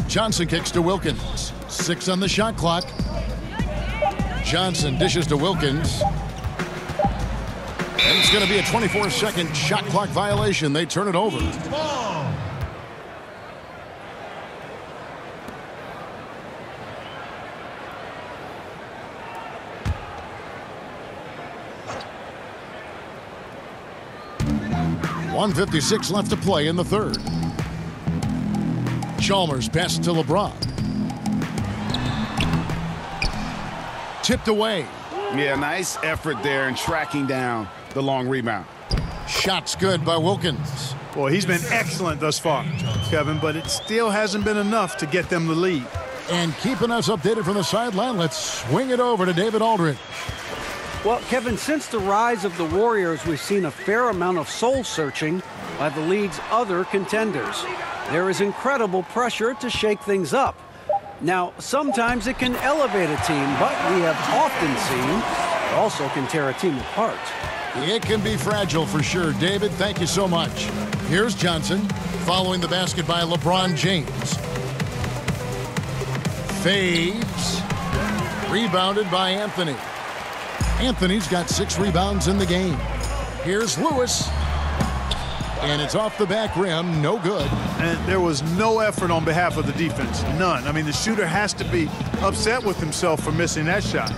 Johnson kicks to Wilkins. Six on the shot clock. Johnson dishes to Wilkins. And it's going to be a 24-second shot clock violation. They turn it over. One fifty-six left to play in the third. Chalmers passes to LeBron. Tipped away.
Yeah, nice effort there in tracking down the long rebound.
Shots good by Wilkins.
Boy, he's been excellent thus far, Kevin, but it still hasn't been enough to get them the lead.
And keeping us updated from the sideline, let's swing it over to David Aldridge.
Well, Kevin, since the rise of the Warriors, we've seen a fair amount of soul searching by the league's other contenders. There is incredible pressure to shake things up. Now, sometimes it can elevate a team, but we have often seen it also can tear a team apart.
It can be fragile for sure. David, thank you so much. Here's Johnson following the basket by LeBron James. Fades. Rebounded by Anthony. Anthony's got six rebounds in the game. Here's Lewis. And it's off the back rim, no good.
And there was no effort on behalf of the defense, none. I mean, the shooter has to be upset with himself for missing that shot.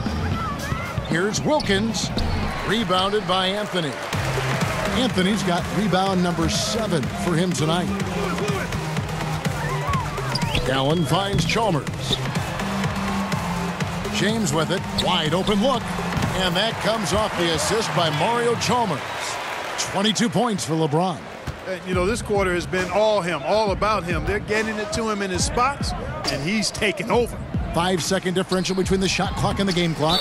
Here's Wilkins, rebounded by Anthony. Anthony's got rebound number seven for him tonight. Allen finds Chalmers. James with it, wide open look. And that comes off the assist by Mario Chalmers. 22 points for LeBron.
You know, this quarter has been all him, all about him. They're getting it to him in his spots, and he's taking over.
Five second differential between the shot clock and the game clock.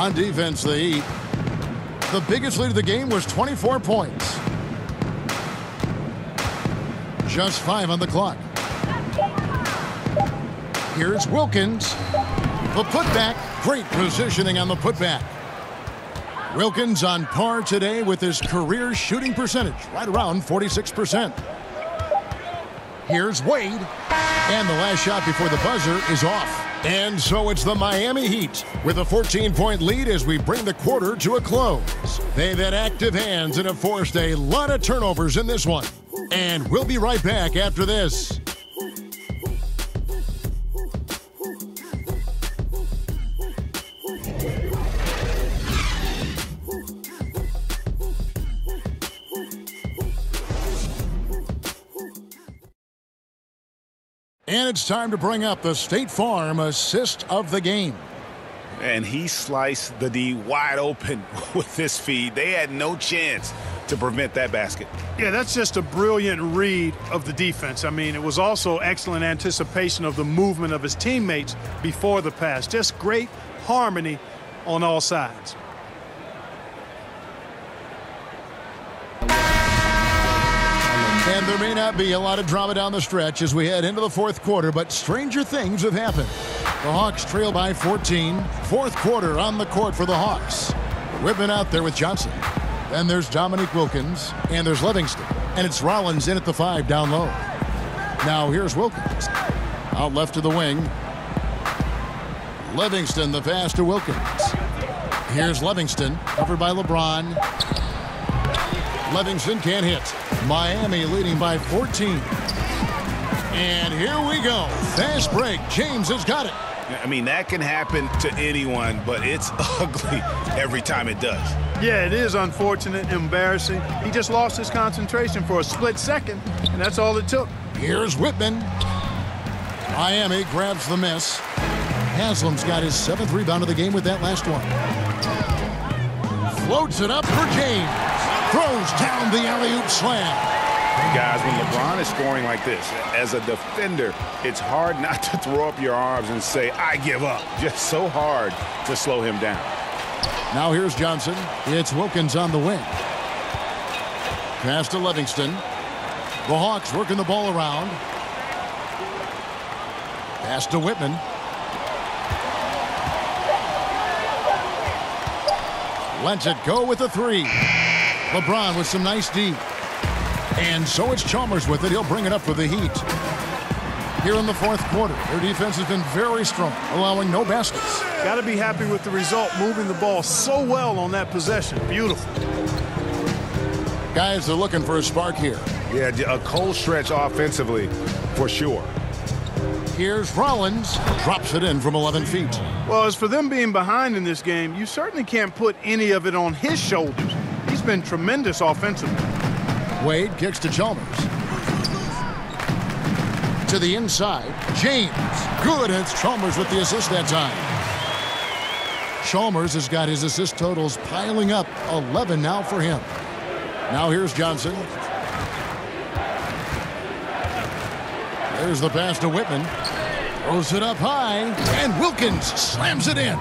On defense, the Heat. The biggest lead of the game was 24 points. Just five on the clock. Here's Wilkins. The putback. Great positioning on the putback. Wilkins on par today with his career shooting percentage, right around 46%. Here's Wade. And the last shot before the buzzer is off. And so it's the Miami Heat with a 14-point lead as we bring the quarter to a close. They've had active hands and have forced a lot of turnovers in this one. And we'll be right back after this. And it's time to bring up the State Farm assist of the game.
And he sliced the D wide open with this feed. They had no chance to prevent that basket.
Yeah, that's just a brilliant read of the defense. I mean, it was also excellent anticipation of the movement of his teammates before the pass. Just great harmony on all sides.
There may not be a lot of drama down the stretch as we head into the fourth quarter, but stranger things have happened. The Hawks trail by 14. Fourth quarter on the court for the Hawks. Whipping out there with Johnson. Then there's Dominique Wilkins, and there's Livingston. And it's Rollins in at the five down low. Now here's Wilkins. Out left to the wing. Livingston, the pass to Wilkins. Here's Livingston, covered by LeBron. Livingston can't hit. Miami leading by 14. And here we go. Fast break. James has got it.
I mean, that can happen to anyone, but it's ugly every time it does.
Yeah, it is unfortunate, embarrassing. He just lost his concentration for a split second, and that's all it took.
Here's Wittman. Miami grabs the miss. Haslem's got his seventh rebound of the game with that last one. Floats it up for James. Throws down the alley-oop slam.
Guys, when LeBron is scoring like this, as a defender, it's hard not to throw up your arms and say, I give up. Just so hard to slow him down.
Now here's Johnson. It's Wilkins on the wing. Pass to Livingston. The Hawks working the ball around. Pass to Wittman. Lets it go with the three. LeBron with some nice D. And so it's Chalmers with it. He'll bring it up for the Heat. Here in the fourth quarter, their defense has been very strong, allowing no baskets.
Got to be happy with the result, moving the ball so well on that possession. Beautiful.
Guys are looking for a spark here.
Yeah, a cold stretch offensively, for sure.
Here's Rollins. Drops it in from 11 feet.
Well, as for them being behind in this game, you certainly can't put any of it on his shoulders. He's been tremendous offensively.
Wade kicks to Chalmers. To the inside. James. Good. It's Chalmers with the assist that time. Chalmers has got his assist totals piling up. 11 now for him. Now here's Johnson. There's the pass to Wittman. Throws it up high. And Wilkins slams it in.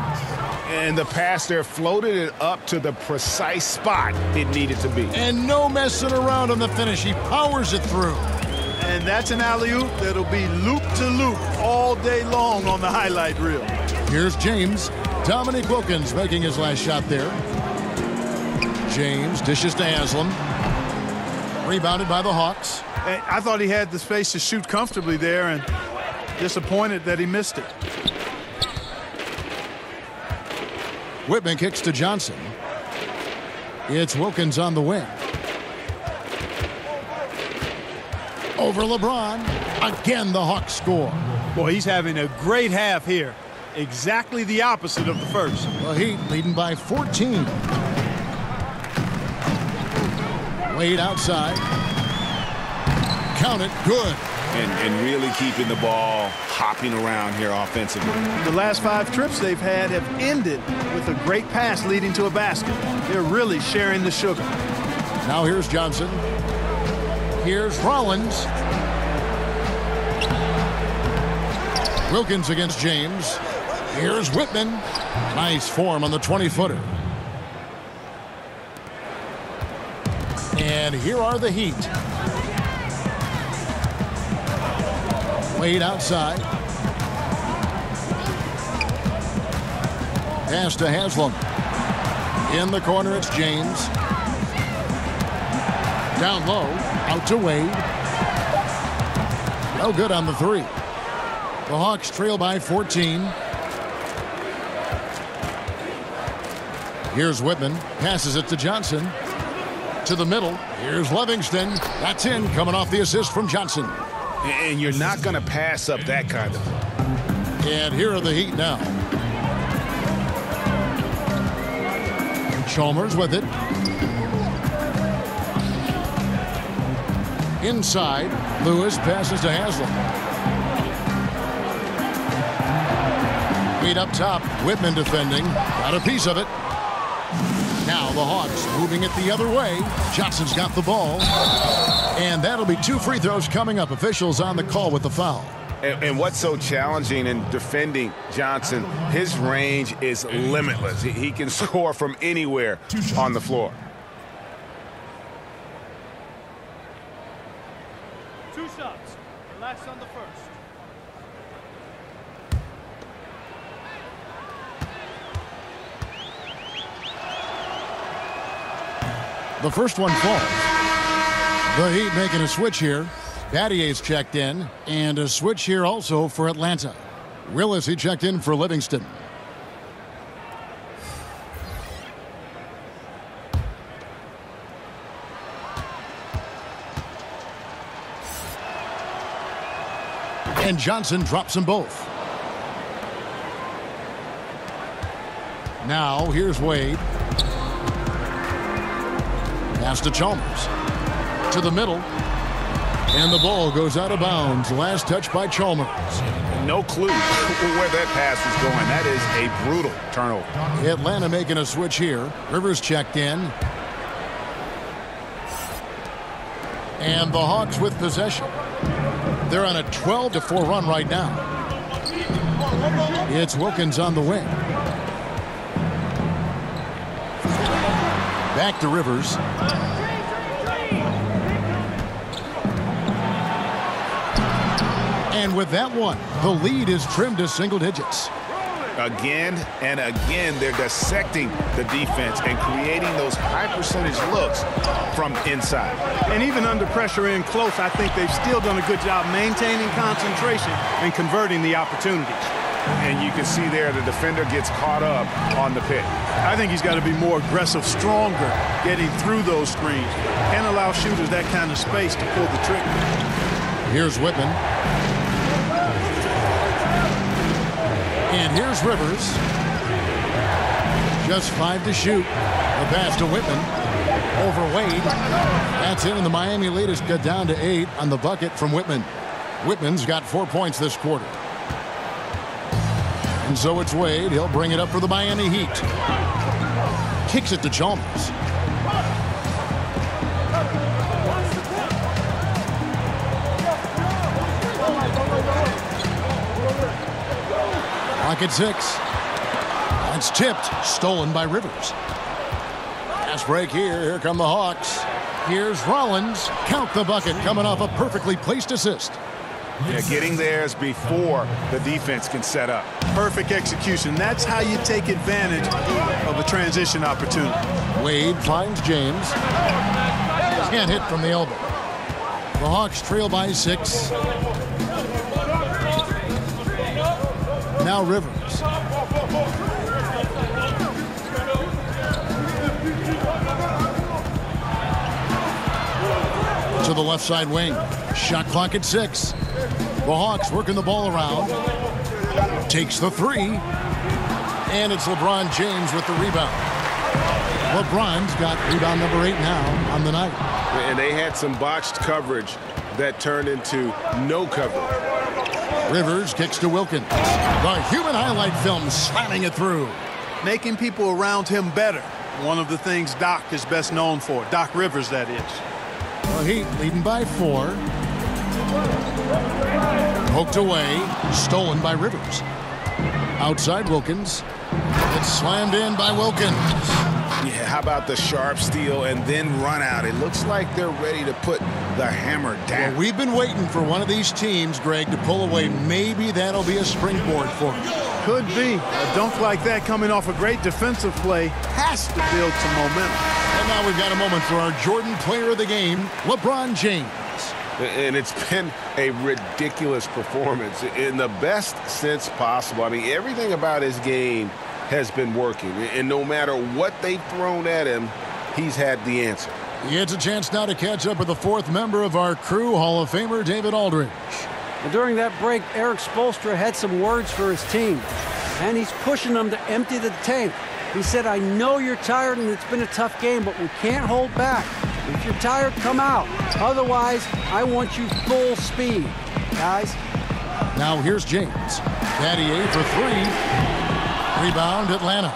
And the pass there floated it up to the precise spot it needed to be.
And no messing around on the finish. He powers it through.
And that's an alley-oop that'll be loop to loop all day long on the highlight reel.
Here's James. Dominique Wilkins making his last shot there. James dishes to Haslem. Rebounded by the Hawks.
I thought he had the space to shoot comfortably there and disappointed that he missed it.
Wittman kicks to Johnson. It's Wilkins on the wing. Over LeBron. Again, the Hawks score.
Boy, he's having a great half here. Exactly the opposite of the first.
The Heat leading by 14. Wade outside. Count it. Good.
And, and, really keeping the ball hopping around here offensively.
The last five trips they've had have ended with a great pass leading to a basket. They're really sharing the sugar.
Now here's Johnson. Here's Rollins. Wilkins against James. Here's Wittman. Nice form on the 20-footer. And here are the Heat. Wade outside. Pass to Haslem. In the corner, it's James. Down low, out to Wade. No good on the three. The Hawks trail by 14. Here's Wittman. Passes it to Johnson. To the middle. Here's Livingston. That's in, coming off the assist from Johnson.
And you're not going to pass up that kind of.
And here are the Heat now. Chalmers with it. Inside, Lewis passes to Haslem. Wade up top, Wittman defending. Got a piece of it. Now the Hawks moving it the other way. Johnson's got the ball. And that'll be two free throws coming up. Officials on the call with the foul.
And, and, what's so challenging in defending Johnson, his range is limitless. He, he can score from anywhere on the floor.
Two shots. last on the first.
The first one falls. The Heat making a switch here. Battier's checked in, and a switch here also for Atlanta. Willis, he checked in for Livingston. And Johnson drops them both. Now, here's Wade. Pass to Chalmers. To the middle. And the ball goes out of bounds. Last touch by Chalmers.
No clue where that pass was going. That is a brutal turnover.
Atlanta making a switch here. Rivers checked in. And the Hawks with possession. They're on a 12 to 4 run right now. It's Wilkins on the wing. Back to Rivers. And with that one, the lead is trimmed to single digits.
Again and again, they're dissecting the defense and creating those high percentage looks from inside.
And even under pressure in close, I think they've still done a good job maintaining concentration and converting the opportunities.
And you can see there the defender gets caught up on the pick.
I think he's got to be more aggressive, stronger, getting through those screens. Can't allow shooters that kind of space to pull the trigger.
Here's Wittman. And here's Rivers. Just five to shoot. The pass to Wittman. Over Wade. That's it, and the Miami lead has got down to eight on the bucket from Wittman. Wittman's got four points this quarter. And so it's Wade. He'll bring it up for the Miami Heat. Kicks it to Chalmers. At six. That's tipped. Stolen by Rivers. Fast break here. Here come the Hawks. Here's Rollins. Count the bucket coming off a perfectly placed assist.
Yeah, getting there is before the defense can set up.
Perfect execution. That's how you take advantage of a transition opportunity.
Wade finds James. Can't hit from the elbow. The Hawks trail by six. Now Rivers. To the left side wing. Shot clock at six. The Hawks working the ball around. Takes the three. And it's LeBron James with the rebound. LeBron's got rebound number eight now on the night.
And they had some botched coverage that turned into no coverage.
Rivers kicks to Wilkins. The human highlight film slamming it through.
Making people around him better. One of the things Doc is best known for. Doc Rivers, that is.
The Heat leading by four. Poked away. Stolen by Rivers. Outside Wilkins. It's slammed in by Wilkins.
Yeah, how about the sharp steal and then run out? It looks like they're ready to put the hammer down.
Well, we've been waiting for one of these teams, Greg, to pull away. Maybe that'll be a springboard for them.
Could be. A dunk like that coming off a great defensive play has to build some momentum.
And now we've got a moment for our Jordan player of the game, LeBron James.
And it's been a ridiculous performance in the best sense possible. I mean, everything about his game has been working. And no matter what they've thrown at him, he's had the answer.
He gets a chance now to catch up with the fourth member of our crew, Hall of Famer David Aldridge.
And during that break, Erik Spoelstra had some words for his team, and he's pushing them to empty the tank. He said, I know you're tired and it's been a tough game, but we can't hold back. If you're tired, come out. Otherwise, I want you full speed, guys.
Now here's James. Battier for three. Rebound, Atlanta.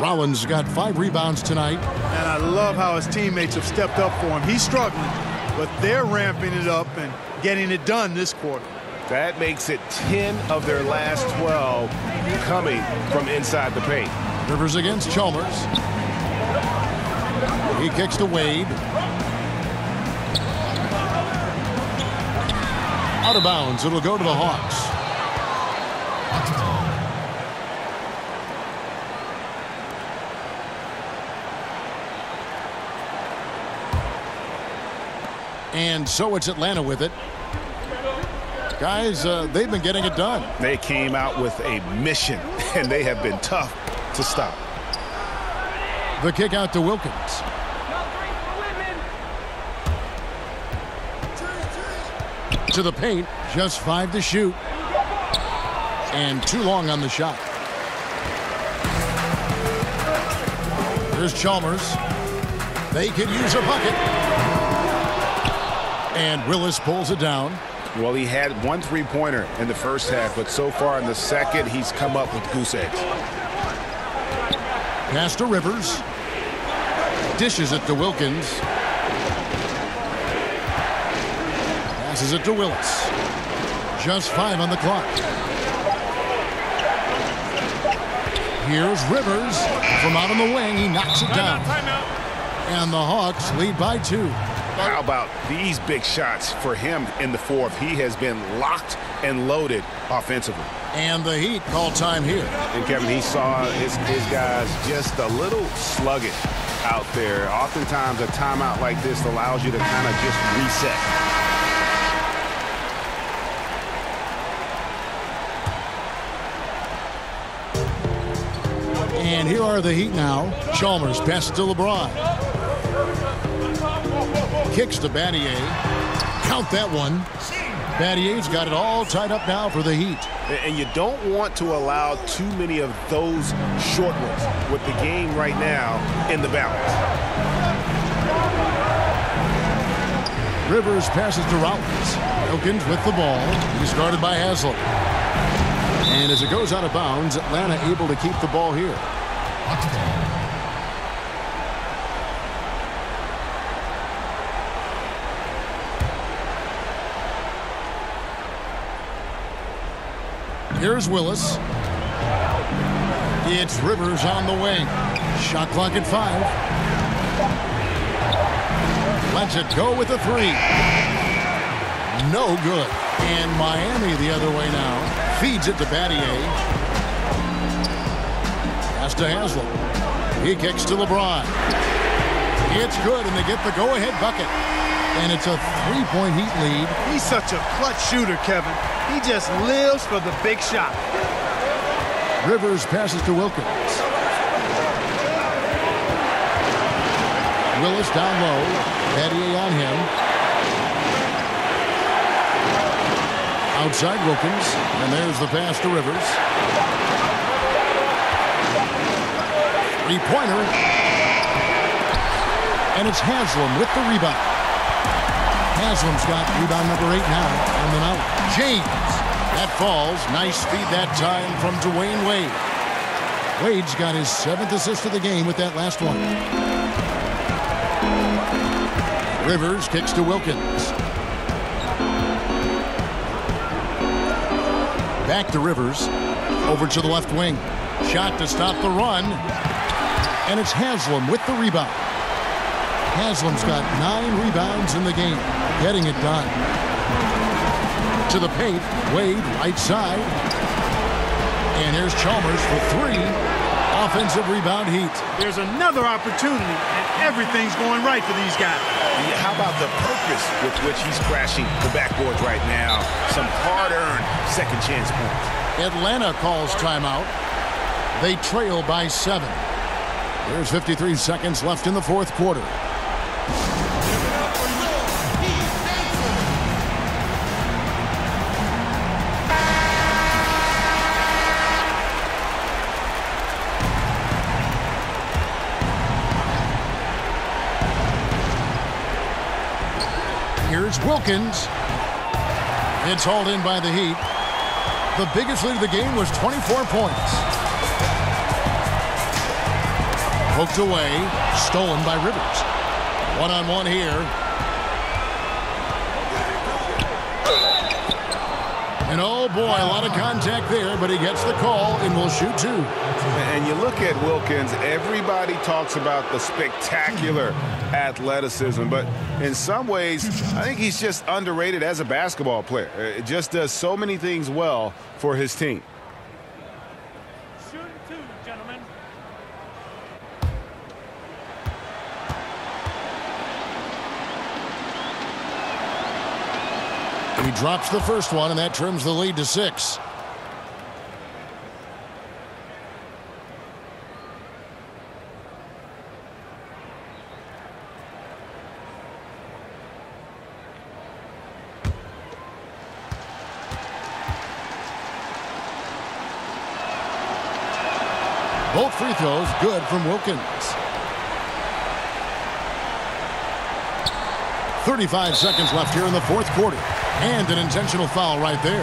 Rollins got five rebounds tonight.
And I love how his teammates have stepped up for him. He's struggling, but they're ramping it up and getting it done this quarter.
That makes it 10 of their last 12 coming from inside the paint.
Rivers against Chalmers. He kicks to Wade. Out of bounds. It'll go to the Hawks. And so it's Atlanta with it. Guys, uh, they've been getting it done.
They came out with a mission, and they have been tough to stop.
The kick out to Wilkins. To the paint, just five to shoot. And too long on the shot. Here's Chalmers. They could use a bucket. And Willis pulls it down.
Well, he had one three-pointer in the first half, but so far in the second, he's come up with goose eggs.
Pass to Rivers. Dishes it to Wilkins. Passes it to Willis. Just five on the clock. Here's Rivers from out on the wing. He knocks it down. And the Hawks lead by two.
How about these big shots for him in the fourth? He has been locked and loaded offensively.
And the Heat call time here.
And Kevin, he saw his, his guys just a little sluggish out there. Oftentimes a timeout like this allows you to kind of just reset.
And here are the Heat now. Chalmers passes to LeBron. Kicks to Battier. Count that one. Battier's got it all tied up now for the Heat.
And you don't want to allow too many of those short ones with the game right now in the balance.
Rivers passes to Rollins. Wilkins with the ball. He's guarded by Haslem. And as it goes out of bounds, Atlanta able to keep the ball here. Here's Willis. It's Rivers on the wing. Shot clock at five. Lets it go with a three. No good. And Miami the other way now. Feeds it to Battier. Pass to Haslem. He kicks to LeBron. It's good, and they get the go-ahead bucket. And it's a three-point Heat lead.
He's such a clutch shooter, Kevin. He just lives for the big shot.
Rivers passes to Wilkins. Willis down low. Battier on him. Outside Wilkins. And there's the pass to Rivers. Three-pointer. And it's Haslem with the rebound. Haslem's got rebound number eight now on the out. James. That falls. Nice feed that time from Dwyane Wade. Wade's got his seventh assist of the game with that last one. Rivers kicks to Wilkins. Back to Rivers. Over to the left wing. Shot to stop the run. And it's Haslem with the rebound. Haslem's got nine rebounds in the game. Getting it done. To the paint. Wade, right side. And here's Chalmers for three. Offensive rebound heat.
There's another opportunity, and everything's going right for these guys.
Yeah, how about the purpose with which he's crashing the backboards right now? Some hard-earned second chance points.
Atlanta calls timeout. They trail by seven. There's 53 seconds left in the fourth quarter. Wilkins. It's hauled in by the Heat. The biggest lead of the game was 24 points. Poked away, stolen by Rivers. One-on-one here. And oh boy, a lot of contact there, but he gets the call and will shoot two.
And you look at Wilkins, everybody talks about the spectacular athleticism, but in some ways, I think he's just underrated as a basketball player. It just does so many things well for his team.
Shooting two, gentlemen.
He drops the first one, and that trims the lead to six. Both free throws good from Wilkins. 35 seconds left here in the fourth quarter. And an intentional foul right there.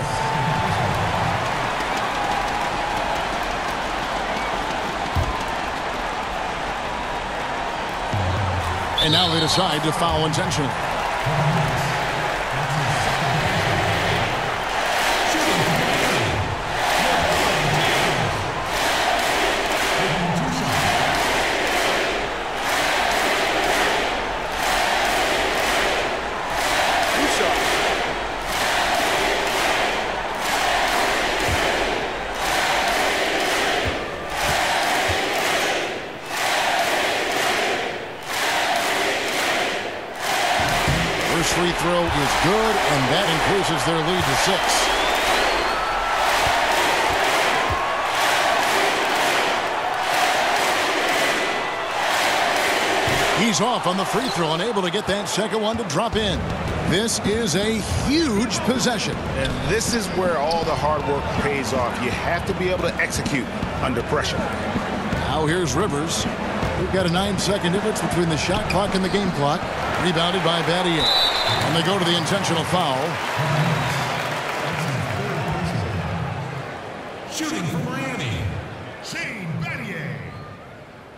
And now they decide to foul intentionally. Six. He's off on the free throw and able to get that second one to drop in. This is a huge possession.
And this is where all the hard work pays off. You have to be able to execute under pressure.
Now here's Rivers. We've got a nine-second difference between the shot clock and the game clock. Rebounded by Battier. And they go to the intentional foul.
Shooting for Miami, Shane Battier.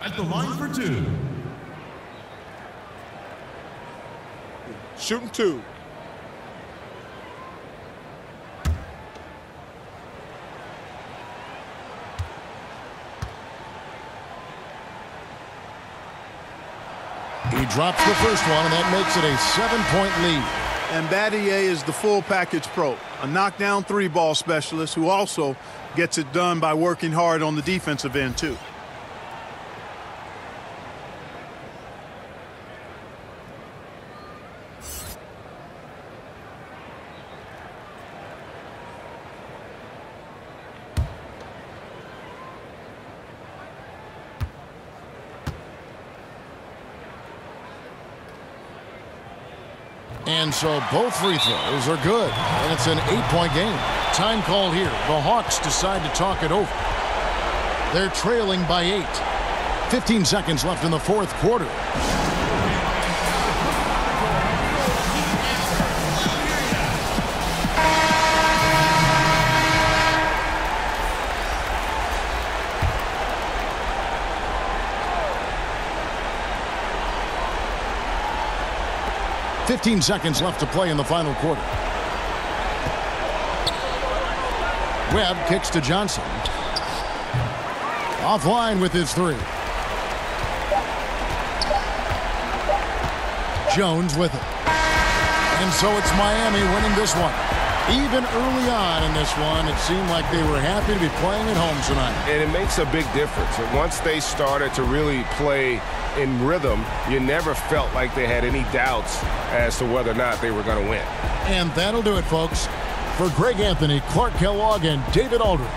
At the line for two.
Shooting two.
He drops the first one, and that makes it a seven-point lead.
And Battier is the full package pro, a knockdown three ball specialist who also gets it done by working hard on the defensive end, too.
And so both free throws are good. And it's an eight-point game. Time called here. The Hawks decide to talk it over. They're trailing by eight. 15 seconds left in the fourth quarter. Fifteen seconds left to play in the final quarter. Webb kicks to Johnson. Offline with his three. Jones with it. And so it's Miami winning this one. Even early on in this one, it seemed like they were happy to be playing at home tonight.
And it makes a big difference. Once they started to really play in rhythm, you never felt like they had any doubts as to whether or not they were going to win.
And that'll do it, folks. For Greg Anthony, Clark Kellogg, and David Aldridge,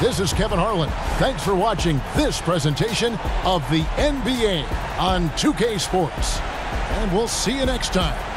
this is Kevin Harlan. Thanks for watching this presentation of the NBA on 2K Sports. And we'll see you next time.